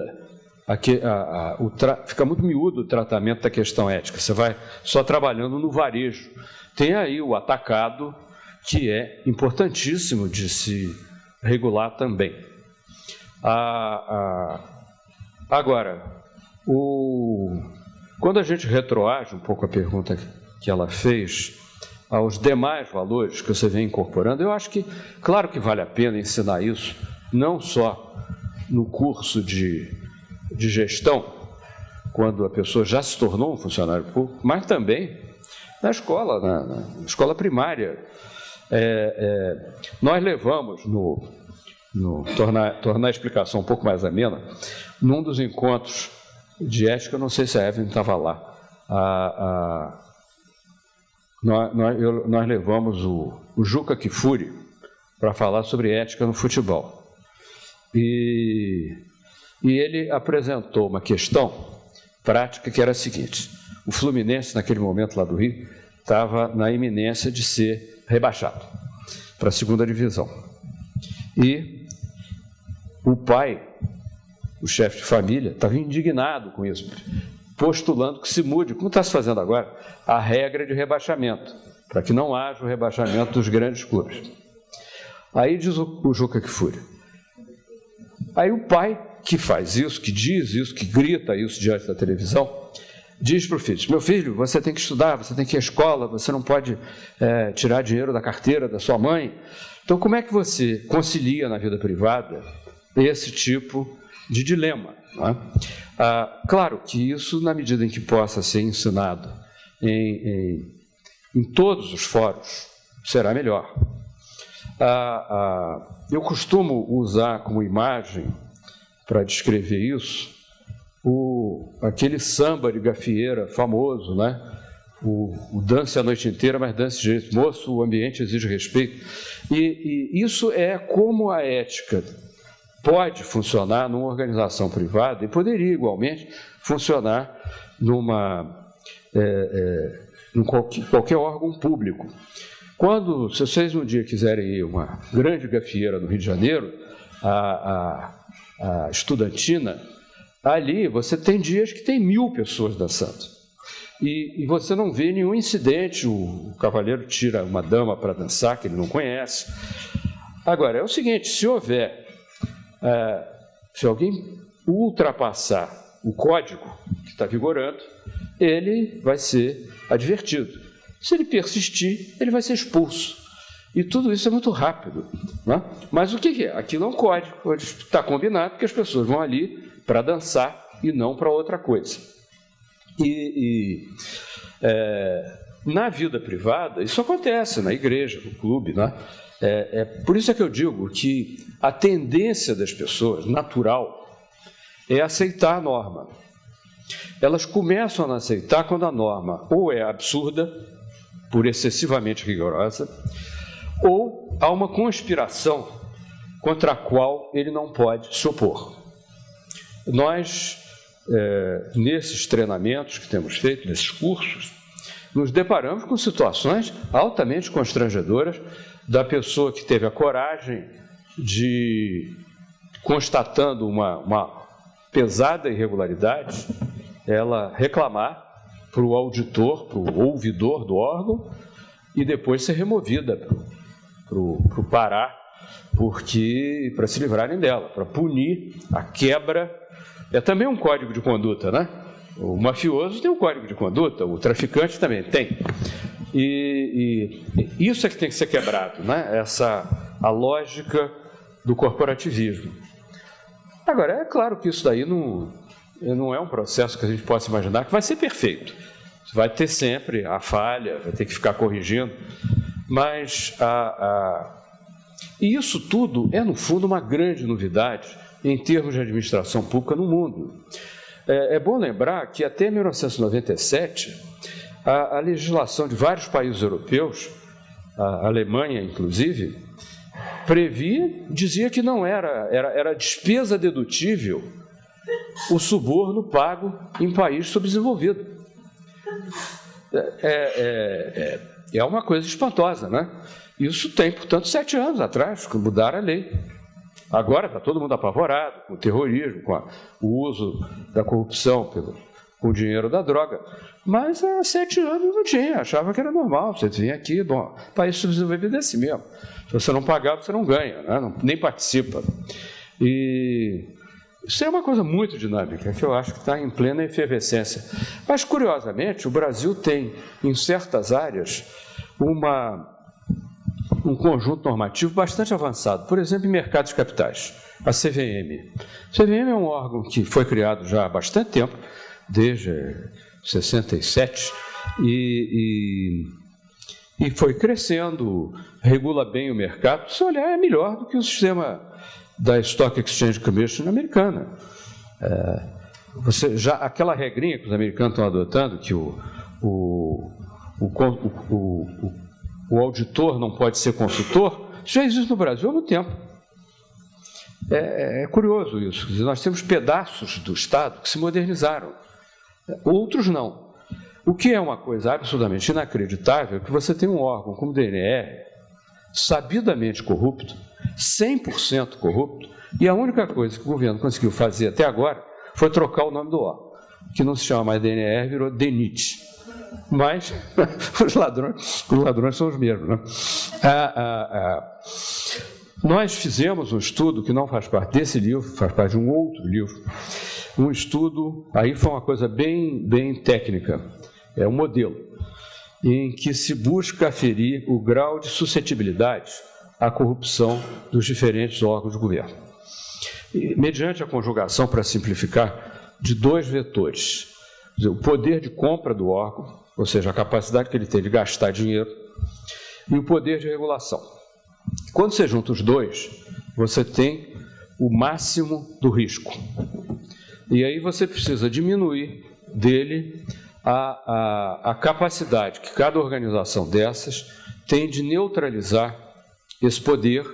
a, a, o tra, fica muito miúdo o tratamento da questão ética, você vai só trabalhando no varejo. Tem aí o atacado, que é importantíssimo de se regular também. Agora, O... Quando a gente retroage um pouco a pergunta que ela fez aos demais valores que você vem incorporando, eu acho que, claro que vale a pena ensinar isso, não só no curso de, de gestão, quando a pessoa já se tornou um funcionário público, mas também na escola, na, na escola primária. É, é, nós levamos no, no tornar, tornar a explicação um pouco mais amena, num dos encontros de ética, não sei se a Evelyn estava lá, a, a, nós, nós, eu, nós, levamos o, o Juca Kifuri para falar sobre ética no futebol. E, e ele apresentou uma questão prática que era a seguinte: o Fluminense, naquele momento lá do Rio, estava na iminência de ser rebaixado para a segunda divisão. E o pai, o chefe de família, estava indignado com isso, postulando que se mude, como está se fazendo agora, a regra de rebaixamento, para que não haja o rebaixamento dos grandes clubes. Aí diz o, o Juca Kfouri. Aí o pai que faz isso, que diz isso, que grita isso diante da televisão, diz para o filho: Meu filho, você tem que estudar, você tem que ir à escola, você não pode é, tirar dinheiro da carteira da sua mãe. Então, como é que você concilia na vida privada esse tipo de dilema? É? Ah, claro que isso, na medida em que possa ser ensinado em, em, em todos os fóruns, será melhor. Ah, ah, eu costumo usar como imagem para descrever isso o, aquele samba de gafieira famoso, né? O, o, dance a noite inteira, mas dance de jeito. Moço, o ambiente exige respeito. E, e, isso é como a ética pode funcionar numa organização privada e poderia igualmente funcionar numa, é, é, em qualquer, qualquer órgão público. Quando, se vocês um dia quiserem ir uma grande gafieira no Rio de Janeiro, a, a, a estudantina, ali você tem dias que tem mil pessoas dançando. E, e você não vê nenhum incidente, o, o cavaleiro tira uma dama para dançar que ele não conhece. Agora, é o seguinte: se houver, é, se alguém ultrapassar o código que está vigorando, ele vai ser advertido. Se ele persistir, ele vai ser expulso. E tudo isso é muito rápido. Né? Mas o que é? Aquilo é um código, está combinado que as pessoas vão ali para dançar e não para outra coisa. E, e é, na vida privada, isso acontece na igreja, no clube. Né? É, é, por isso é que eu digo que a tendência das pessoas, natural, é aceitar a norma. Elas começam a aceitar quando a norma ou é absurda, por excessivamente rigorosa, ou há uma conspiração contra a qual ele não pode se opor. Nós, é, nesses treinamentos que temos feito, nesses cursos, nos deparamos com situações altamente constrangedoras da pessoa que teve a coragem de, constatando uma, uma pesada irregularidade, ela reclamar para o auditor, para o ouvidor do órgão, e depois ser removida para o Pará, porque para se livrarem dela, para punir a quebra. É também um código de conduta, né? O mafioso tem um código de conduta, o traficante também tem. E, e isso é que tem que ser quebrado, né? Essa a lógica do corporativismo. Agora, é claro que isso daí não, não é um processo que a gente possa imaginar que vai ser perfeito. Vai ter sempre a falha, vai ter que ficar corrigindo. Mas a, a... E isso tudo é, no fundo, uma grande novidade em termos de administração pública no mundo. É, é bom lembrar que até 1997, a, a, legislação de vários países europeus, a Alemanha inclusive, previa, dizia que não era, era, era despesa dedutível o suborno pago em país subdesenvolvido. É, é, é é uma coisa espantosa, né? Isso tem, portanto, sete anos atrás, que mudaram a lei. Agora está todo mundo apavorado com o terrorismo, com a, o uso da corrupção pelo, com o dinheiro da droga. Mas há sete anos não tinha, achava que era normal. Você vinha aqui, bom, país subdesenvolvido é assim mesmo. Se você não pagar, você não ganha, né? nem participa. E, Isso é uma coisa muito dinâmica, que eu acho que está em plena efervescência. Mas, curiosamente, o Brasil tem, em certas áreas, uma, um conjunto normativo bastante avançado. Por exemplo, em mercados capitais, a CVM. A CVM é um órgão que foi criado já há bastante tempo, desde 67, e, e, e foi crescendo, regula bem o mercado. Se olhar, é melhor do que o sistema da Stock Exchange Commission americana. É, você já aquela regrinha que os americanos estão adotando que o, o, o, o, o auditor não pode ser consultor, já existe no Brasil há muito tempo. É, é, curioso isso. Nós temos pedaços do Estado que se modernizaram, outros não. O que é uma coisa absolutamente inacreditável é que você tem um órgão como o DNR, sabidamente corrupto, 100% corrupto, e a única coisa que o governo conseguiu fazer até agora foi trocar o nome do órgão, que não se chama mais DNR, virou DENIT. Mas os ladrões, os ladrões são os mesmos. Né? Ah, ah, ah. Nós fizemos um estudo que não faz parte desse livro, faz parte de um outro livro. Um estudo, aí foi uma coisa bem, bem técnica, é um modelo, em que se busca aferir o grau de suscetibilidade à corrupção dos diferentes órgãos de governo. E, mediante a conjugação, para simplificar, de dois vetores: o poder de compra do órgão, ou seja, a capacidade que ele tem de gastar dinheiro, e o poder de regulação. Quando você junta os dois, você tem o máximo do risco. E aí você precisa diminuir dele a, a, a capacidade que cada organização dessas tem de neutralizar esse poder,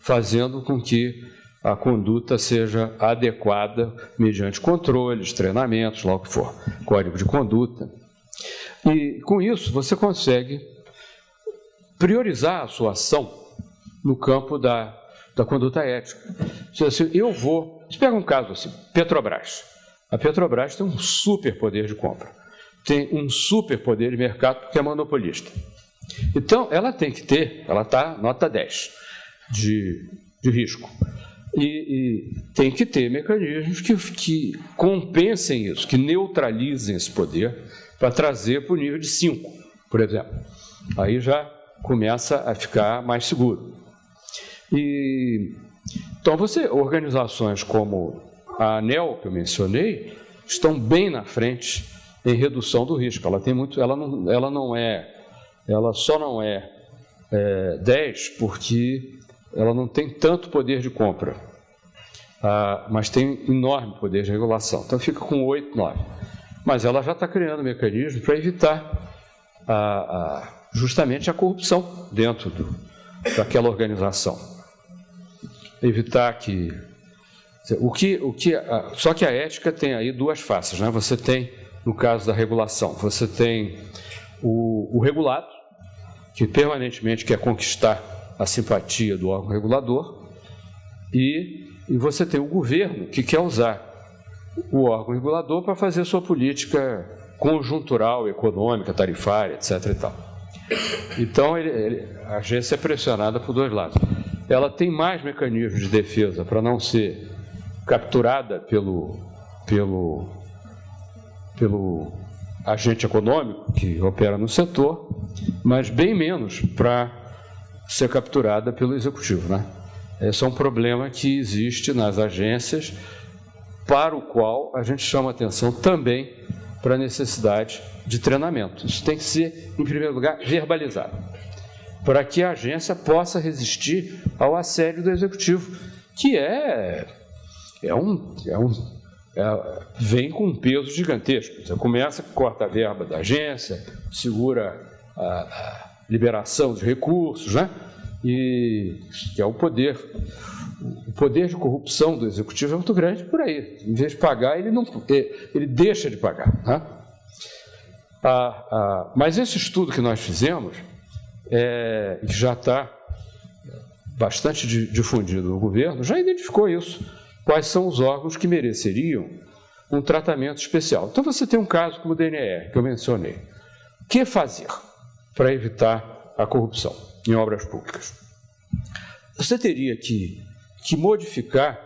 fazendo com que a conduta seja adequada mediante controles, treinamentos, lá o que for, código de conduta. E com isso você consegue priorizar a sua ação no campo da, da conduta ética. Assim, eu vou. Você pega um caso assim, Petrobras. A Petrobras tem um super poder de compra, tem um super poder de mercado porque é monopolista. Então, ela tem que ter, ela está nota 10 de, de risco. E, e, tem que ter mecanismos que, que compensem isso, que neutralizem esse poder para trazer para o nível de 5, por exemplo. Aí já começa a ficar mais seguro. E, então, você, organizações como a ANEL, que eu mencionei, estão bem na frente em redução do risco. Ela tem muito, ela não, ela não é ela só não é, é 10 porque ela não tem tanto poder de compra, ah, mas tem enorme poder de regulação. Então fica com 8, 9. Mas ela já está criando mecanismos para evitar a, a, justamente a corrupção dentro do, daquela organização. Evitar que. O que, o que só que a ética tem aí duas faces. Né? Você tem, no caso da regulação, você tem o, o regulado, que permanentemente quer conquistar a simpatia do órgão regulador, e, e você tem o governo que quer usar o órgão regulador para fazer sua política conjuntural, econômica, tarifária, etc. E tal. Então, ele, ele, a agência é pressionada por dois lados. Ela tem mais mecanismos de defesa para não ser capturada pelo, pelo, pelo agente econômico que opera no setor, mas bem menos para ser capturada pelo executivo. Né? Esse é um problema que existe nas agências, para o qual a gente chama atenção também para a necessidade de treinamento. Isso tem que ser, em primeiro lugar, verbalizado, para que a agência possa resistir ao assédio do executivo, que é, é, um, é um é, vem com um peso gigantesco. Você começa, corta a verba da agência, segura a, a liberação de recursos, né? E que é o poder. O poder de corrupção do executivo é muito grande por aí. Em vez de pagar, ele não, ele deixa de pagar. Né? Ah, ah, mas esse estudo que nós fizemos, é, já está bastante difundido no governo, já identificou isso quais são os órgãos que mereceriam um tratamento especial. Então você tem um caso como o DNR, que eu mencionei. O que fazer para evitar a corrupção em obras públicas? Você teria que, que modificar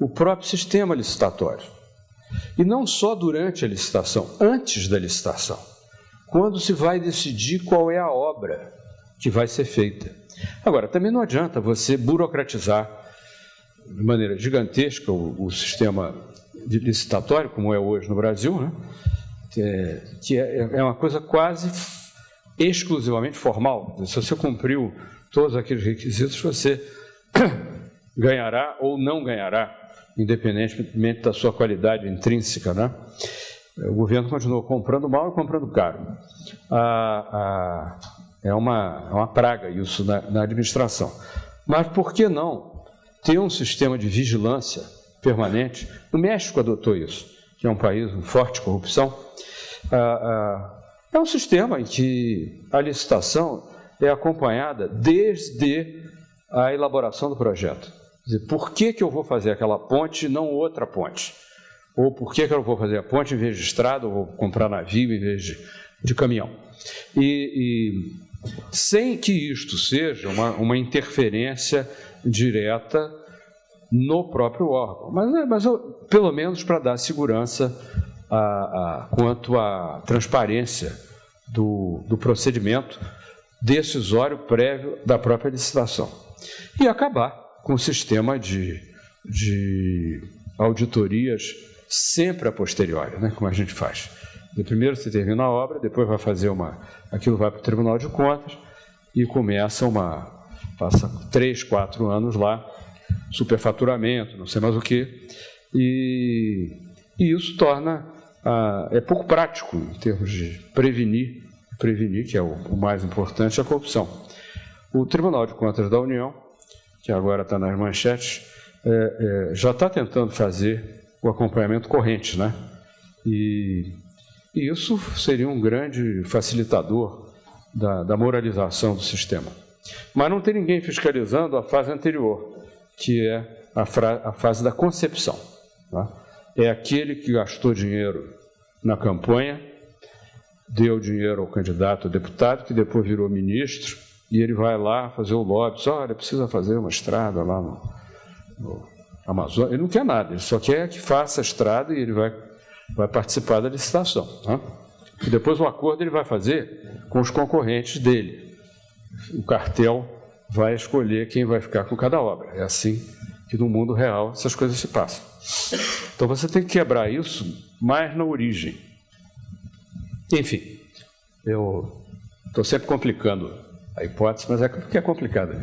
o próprio sistema licitatório. E não só durante a licitação, antes da licitação, quando se vai decidir qual é a obra que vai ser feita. Agora, também não adianta você burocratizar de maneira gigantesca o, o sistema licitatório, como é hoje no Brasil, né? É, que é, é uma coisa quase exclusivamente formal. Se você cumpriu todos aqueles requisitos, você ganhará ou não ganhará, independentemente da sua qualidade intrínseca. Né? O governo continuou comprando mal e comprando caro. Ah, é, uma, é uma praga isso na, na administração. Mas por que não ter um sistema de vigilância permanente? O México adotou isso, que é um país com forte corrupção. Ah, ah é um sistema em que a licitação é acompanhada desde a elaboração do projeto. Dizer, por que, que eu vou fazer aquela ponte e não outra ponte? Ou por que, que eu vou fazer a ponte em vez de estrada, ou vou comprar navio em vez de, de caminhão? E, e, sem que isto seja uma, uma interferência direta no próprio órgão, mas, é, mas pelo menos para dar segurança a, a, quanto à transparência do, do procedimento decisório prévio da própria licitação. E acabar com o sistema de, de auditorias sempre a posteriori, né, como a gente faz. De primeiro você termina a obra, depois vai fazer uma. Aquilo vai para o Tribunal de Contas e começa uma. passa três, quatro anos lá, superfaturamento, não sei mais o quê. E, e isso torna ah, é pouco prático em termos de prevenir, prevenir que é o, o mais importante, a corrupção. O Tribunal de Contas da União, que agora está nas manchetes, é, é, já está tentando fazer o acompanhamento corrente, né? E, e, isso seria um grande facilitador da, da moralização do sistema. Mas não tem ninguém fiscalizando a fase anterior, que é a, a fase da concepção. Tá? é aquele que gastou dinheiro na campanha, deu dinheiro ao candidato a deputado, que depois virou ministro, e ele vai lá fazer o lobby, diz, olha, precisa fazer uma estrada lá no, no. Ele não quer nada, ele só quer que faça a estrada e ele vai, vai participar da licitação. Né? E depois o acordo ele vai fazer com os concorrentes dele. O cartel vai escolher quem vai ficar com cada obra. É assim que no mundo real essas coisas se passam. Então você tem que quebrar isso mais na origem. Enfim, eu estou sempre complicando a hipótese, mas é porque é complicada.